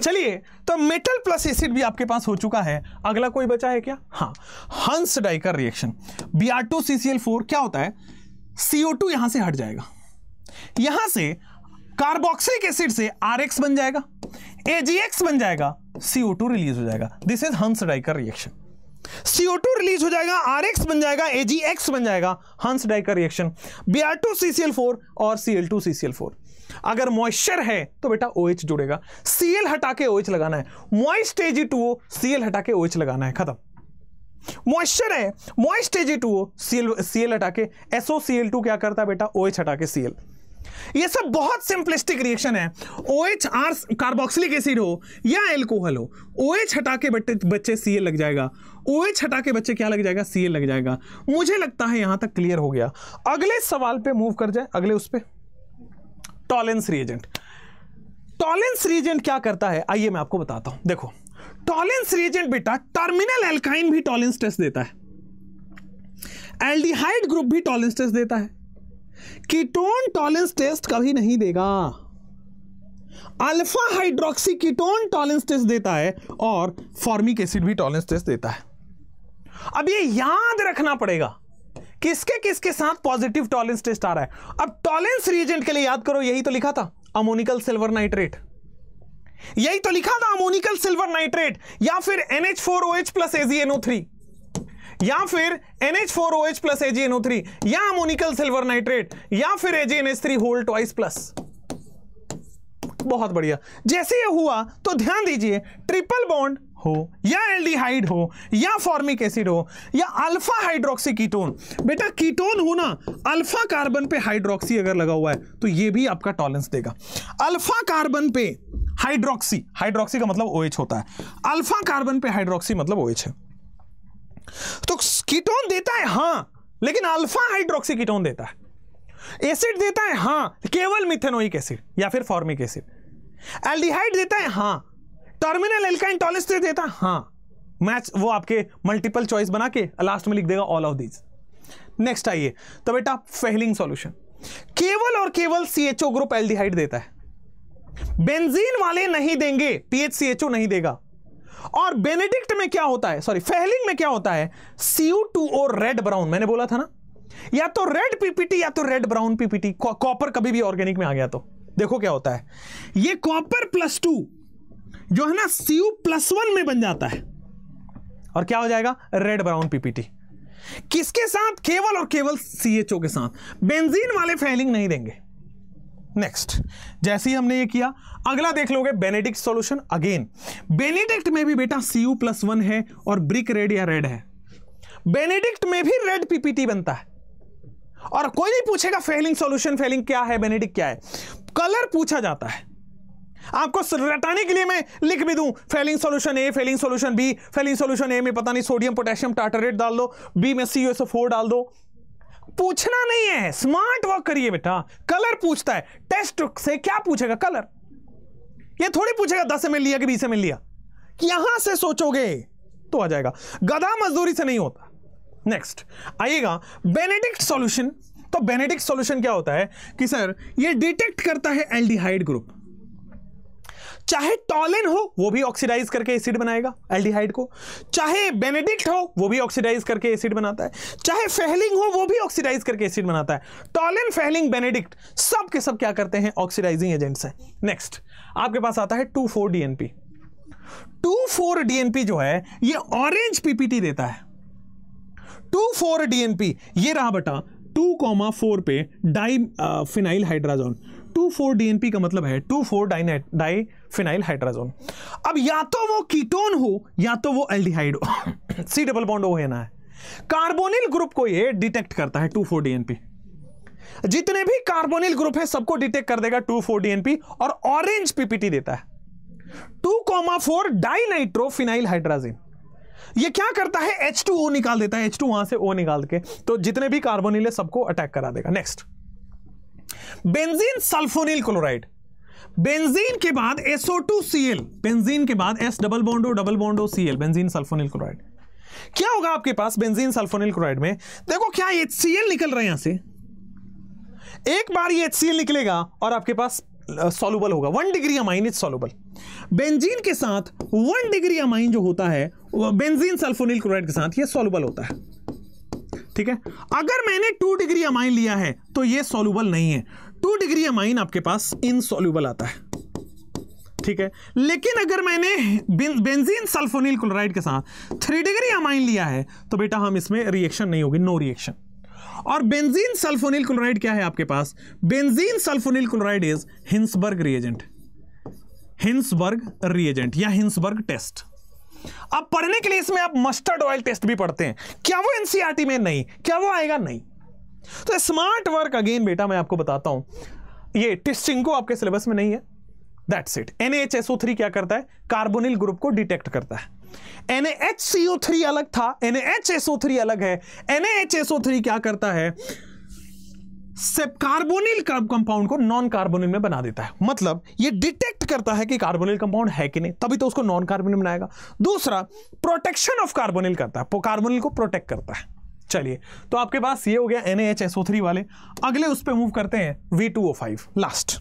चलिए तो मेटल प्लस एसिड भी आपके पास हो चुका है। अगला कोई बचा है क्या? हाँ Hunsdiecker reaction B R two C C L four क्या होता है? सीओ टू यहाँ से हट जाएगा। यहाँ से कार्बोक्सिलिक एसिड से आर एक्स बन जाएगा। एजीएक्स बन जाएगा। सीओ टू रिलीज़ हो जाएगा। This is Hunsdiecker reaction CO two release हो जाएगा एक्स बन जाएगा एजीएक्स बन जाएगा। Hunsdiecker reaction B R two C C L four और C L two C C L four अगर मॉइस्चर है तो बेटा ओ OH जुड़ेगा। सीएल हटा के ओ OH लगाना है। मॉइस्ट एजी टू सीएल हटा के ओ OH लगाना है। खत्म। मॉइस्चर है moist AG two CL CL हटा के एसओ सीएल टू क्या करता है बेटा? ओ OH हटा के सीएल ये सब बहुत सिंपलिस्टिक रिएक्शन है। O H R carboxylic acid हो या एल्कोहल हो ओ एच हटा के बच्चे बच्चे सी लग जाएगा। ओ एच हटा के बच्चे क्या लग जाएगा? सी लग जाएगा। मुझे लगता है यहाँ तक क्लियर हो गया। अगले सवाल पे मूव कर जाए, अगले उस पर टॉलेंस रिएजेंट। टॉलेंस रिएजेंट क्या करता है? आइए मैं आपको बताता हूँ। देखो, टॉलेंस रिएजेंट बेटा, टर्मिनल एल्काइन भी टॉलेंस टेस्ट देता है। एल्डिहाइड ग्रुप भी टॉलेंस टेस्ट देता है। कीटोन टॉलेंस टेस्ट कभी नहीं देगा। Alpha hydroxy ketone Tollens test देता है और फॉर्मिक एसिड भी टॉलेंस टेस्ट देता है। अब ये याद रखना पड़ेगा। किसके किसके साथ पॉजिटिव टॉलेंस टेस्ट आ रहा है? अब टॉलेंस रिएजेंट के लिए याद करो, यही तो लिखा था अमोनिकल सिल्वर नाइट्रेट यही तो लिखा था अमोनिकल सिल्वर नाइट्रेट या फिर एनएच NH4OH प्लस AgNO3 या फिर NH4OH प्लस AgNO3 या अमोनिकल सिल्वर नाइट्रेट या फिर AgNH3 होल ट्वाइस प्लस बहुत बढ़िया। जैसे ये हुआ तो ध्यान दीजिए ट्रिपल बॉन्ड हो, या एल्डिहाइड हो, या फॉर्मिक एसिड हो, या अल्फ़ा हाइड्रोक्सी कीटोन बेटा, कीटोन हो ना, अल्फ़ा कार्बन पे हाइड्रोक्सी अगर लगा हुआ है तो ये भी आपका टॉलेंस देगा। अल्फ़ा कार्बन पे हाइड्रोक्सी हाइड्रोक्सी का मतलब ओएच होता है। अल्फ़ा कार्बन पे हाइड्रोक्सी मतलब ओएच है। तो कीटोन देता है, हाँ, लेकिन अल्फ़ा हाइड्रोक्सी कीटोन देता है। एसिड देता है, हाँ, केवल मिथेनोइक एसिड, या फिर फॉर्मिक एसिड। एल्डिहाइड देता है, हाँ टर्मिनल एल्काइन टॉलिस देता। हाँ मैच वो आपके मल्टीपल चॉइस बना के लास्ट में लिख देगा ऑल ऑफ़ दीज नेक्स्ट आइए तो बेटा, फेलिंग सॉल्यूशन केवल और केवल सीएचओ ग्रुप एल्डिहाइड देता है। बेंजीन वाले नहीं देंगे पीएचसीएचओ नहीं देगा। और बेनेडिक्ट में क्या होता है? सॉरी फेहलिंग में क्या होता है? सीयू टू और रेड ब्राउन मैंने बोला था ना? या तो रेड पीपीटी या तो रेड ब्राउन पीपीटी कॉपर कभी भी ऑर्गेनिक में आ गया तो। देखो क्या होता है। ये कॉपर प्लस टू जो है ना सीयू प्लस वन में बन जाता है। और क्या हो जाएगा? रेड ब्राउन पीपीटी किसके साथ? केवल और केवल सीएचओ के साथ। बेंजीन वाले फेलिंग नहीं देंगे। नेक्स्ट जैसे ही हमने ये किया, अगला देख लोगे बेनेडिक्ट सॉल्यूशन अगेन बेनेडिक्ट में भी बेटा सी यू प्लस वन है और ब्रिक रेड या रेड है। बेनेडिक्ट में भी रेड पीपीटी बनता है। और कोई नहीं पूछेगा फेलिंग सॉल्यूशन फेलिंग क्या है? बेनेडिक्ट क्या है? कलर पूछा जाता है। आपको रटाने के लिए मैं लिख भी दूँ। Fehling solution A Fehling solution B Fehling solution A में पता नहीं सोडियम पोटेशियम टाटरेट डाल दो। बी में सी फोर डाल दो। पूछना नहीं है। स्मार्ट वर्क करिए बेटा। कलर पूछता है। टेस्ट से क्या पूछेगा? कलर ये थोड़ी पूछेगा। दस एम लिया कि बीस एम लिया। यहाँ से सोचोगे तो आ जाएगा। गधा मजदूरी से नहीं होता। नेक्स्ट आइएगा। बेनेडिक्ट सॉल्यूशन तो बेनेडिक्ट सॉल्यूशन क्या होता है कि सर, ये डिटेक्ट करता है एल्डिहाइड ग्रुप चाहे टॉलिन हो, वो भी ऑक्सीडाइज करके एसिड बनाएगा एल्डिहाइड को। चाहे बेनेडिक्ट हो, वो भी ऑक्सीडाइज करके एसिड बनाता है। चाहे फेहलिंग हो, वो भी ऑक्सीडाइज करके एसिड बनाता है। टॉलिन फेहलिंग बेनेडिक्ट सब के सब क्या करते हैं? ऑक्सीडाइजिंग एजेंट्स हैं। नेक्स्ट आपके पास आता है two four DNP two four DNP जो है, ये ऑरेंज पीपीटी देता है। टू फोर डीएनपी ये रहा बटा टू कॉमा फोर पे di phenyl hydrazone two four DNP का मतलब है two four di phenyl hydrazone अब या तो वो कीटोन हो, या तो वो एल्डिहाइड हो. सी डबल बॉन्ड ओ है ना है कार्बोनिल ग्रुप को ये डिटेक्ट करता है टू फोर डीएनपी जितने भी कार्बोनिल ग्रुप है, सबको डिटेक्ट कर देगा टू फोर डीएनपी और ऑरेंज पीपीटी देता है. Two comma four di nitro phenyl hydrazine ये क्या करता है? एच टू ओ निकाल देता है. एच टू वहाँ से ओ निकाल के. तो जितने भी कार्बोनिल है, सबको अटैक करा देगा. Next benzene sulphonyl chloride benzene के बाद SO2Cl बेंजीन के बाद S double bond O double bond O Cl. Benzene sulphonyl chloride. क्या होगा आपके पास बेंजीन सल्फोनिल क्लोराइड में? देखो क्या HCl निकल रहे हैं यहाँ से। एक बार ये HCl निकलेगा और आपके पास सॉल्युबल होगा। One degree amine is soluble benzene के साथ वन डिग्री अमाइन जो होता है बेंजीन सल्फोनिल क्लोराइड के साथ ये सॉल्युबल होता है। ठीक है? अगर मैंने टू डिग्री अमाइन लिया है तो ये सॉल्युबल नहीं है। टू डिग्री अमाइन आपके पास इनसॉल्युबल आता है। ठीक है? लेकिन अगर मैंने बेंजीन सल्फोनिल क्लोराइड के साथ थ्री डिग्री अमाइन लिया है तो बेटा हम इसमें रिएक्शन नहीं होगी नो रिएक्शन और बेंजीन सल्फोनिल क्लोराइड क्या है आपके पास? Benzene sulfonyl chloride is Hinsberg reagent Hinsberg reagent या हिंसबर्ग टेस्ट अब पढ़ने के लिए इसमें आप मस्टर्ड ऑयल टेस्ट भी पढ़ते हैं। क्या वो एनसीआरटी में? नहीं। क्या वो आएगा? नहीं। तो स्मार्ट वर्क अगेन बेटा, मैं आपको बताता हूँ। ये टेस्टिंग को आपके सिलेबस में नहीं है। दैट्स इट NaHSO3 क्या करता है? कार्बोनिल ग्रुप को डिटेक्ट करता है। NaHCO3 अलग था। NaHSO3 अलग है। NaHSO3 क्या करता है? कार्बोनिल कंपाउंड को नॉन कार्बोनिल में बना देता है। मतलब ये डिटेक्ट करता है कि कार्बोनिल कंपाउंड है कि नहीं। तभी तो उसको नॉन कार्बोनिल बनाएगा। दूसरा प्रोटेक्शन ऑफ़ कार्बोनिल करता है। कार्बोनिल को प्रोटेक्ट करता है। चलिए तो आपके पास ये हो गया NaHSO3 वाले। अगले उस पर मूव करते हैं V2O5 लास्ट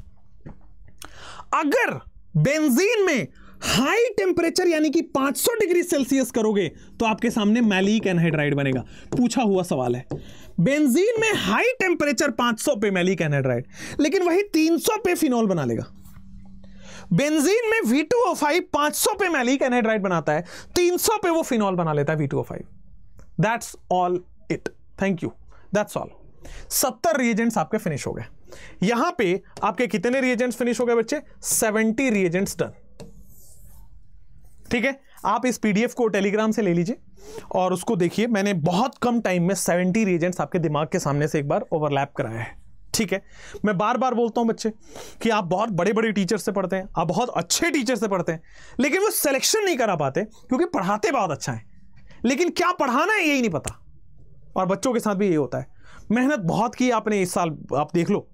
अगर बेंजीन में हाई टेम्परेचर यानी कि 500 डिग्री सेल्सियस करोगे तो आपके सामने मैलिक एनहाइड्राइड बनेगा। पूछा हुआ सवाल है बेंजीन में हाई टेम्परेचर 500 पे मैलिक एनहाइड्राइड लेकिन वही 300 पे फिनॉल बना लेगा। बेंजीन में V2O5 500 पे मैलिक एनहाइड्राइड बनाता है 300 पे वो फिनॉल बना लेता है V2O5 that's all it thank you that's all सत्तर रिएजेंट्स आपके फिनिश हो गए। यहाँ पे आपके कितने रिएजेंट्स फिनिश हो गए बच्चे? सेवेंटी रिएजेंट्स डन ठीक है? आप इस पीडीएफ को टेलीग्राम से ले लीजिए और उसको देखिए। मैंने बहुत कम टाइम में सेवेंटी रिएजेंट्स आपके दिमाग के सामने से एक बार ओवरलैप कराया है। ठीक है? मैं बार बार बोलता हूँ बच्चे कि आप बहुत बड़े बड़े टीचर से पढ़ते हैं, आप बहुत अच्छे टीचर से पढ़ते हैं, लेकिन वो सिलेक्शन नहीं करा पाते क्योंकि पढ़ाते बहुत अच्छा है। लेकिन क्या पढ़ाना है, यही नहीं पता। और बच्चों के साथ भी ये होता है। मेहनत बहुत की आपने इस साल, आप देख लो।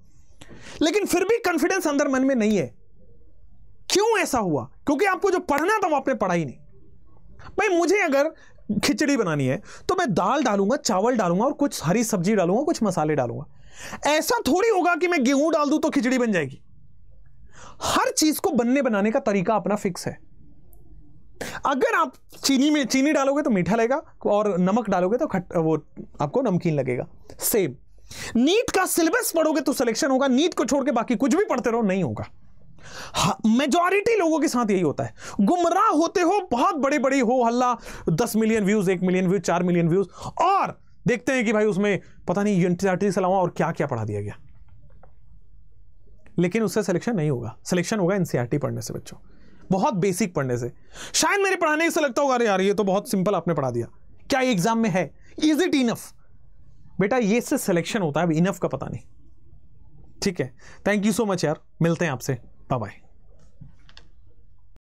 लेकिन फिर भी कॉन्फिडेंस अंदर मन में नहीं है। क्यों ऐसा हुआ? क्योंकि आपको जो पढ़ना था वो आपने पढ़ा ही नहीं। भाई, मुझे अगर खिचड़ी बनानी है तो मैं दाल डालूँगा, चावल डालूँगा और कुछ हरी सब्ज़ी डालूँगा, कुछ मसाले डालूँगा। ऐसा थोड़ी होगा कि मैं गेहूँ डाल दूँ तो खिचड़ी बन जाएगी। हर चीज़ को बनने बनाने का तरीका अपना फिक्स है। अगर आप चीनी में, चीनी डालोगे तो मीठा लगेगा और नमक डालोगे तो खट, वो आपको नमकीन लगेगा। सेम नीट का सिलेबस पढ़ोगे तो सिलेक्शन होगा। नीट को छोड़ के बाकी कुछ भी पढ़ते रहो, नहीं होगा। मेजॉरिटी लोगों के साथ यही होता है। गुमराह होते हो, बहुत बड़ी बड़ी हो, हल्ला, दस मिलियन व्यूज़ एक मिलियन व्यूज़ चार मिलियन व्यूज़ और देखते हैं कि भाई उसमें पता नहीं यूनिटी से और क्या क्या पढ़ा दिया गया। लेकिन उससे सिलेक्शन नहीं होगा। सिलेक्शन होगा एनसीआरटी पढ़ने से, बच्चों। बहुत बेसिक पढ़ने से। शायद मेरे पढ़ाने से लगता होगा, अरे यार, ये तो बहुत सिंपल आपने पढ़ा दिया। क्या ये एग्ज़ाम में है? इज़ इट इनफ बेटा, ये से सिलेक्शन होता है इनफ का पता नहीं। ठीक है? थैंक यू सो मच यार। मिलते हैं आपसे। Bye bye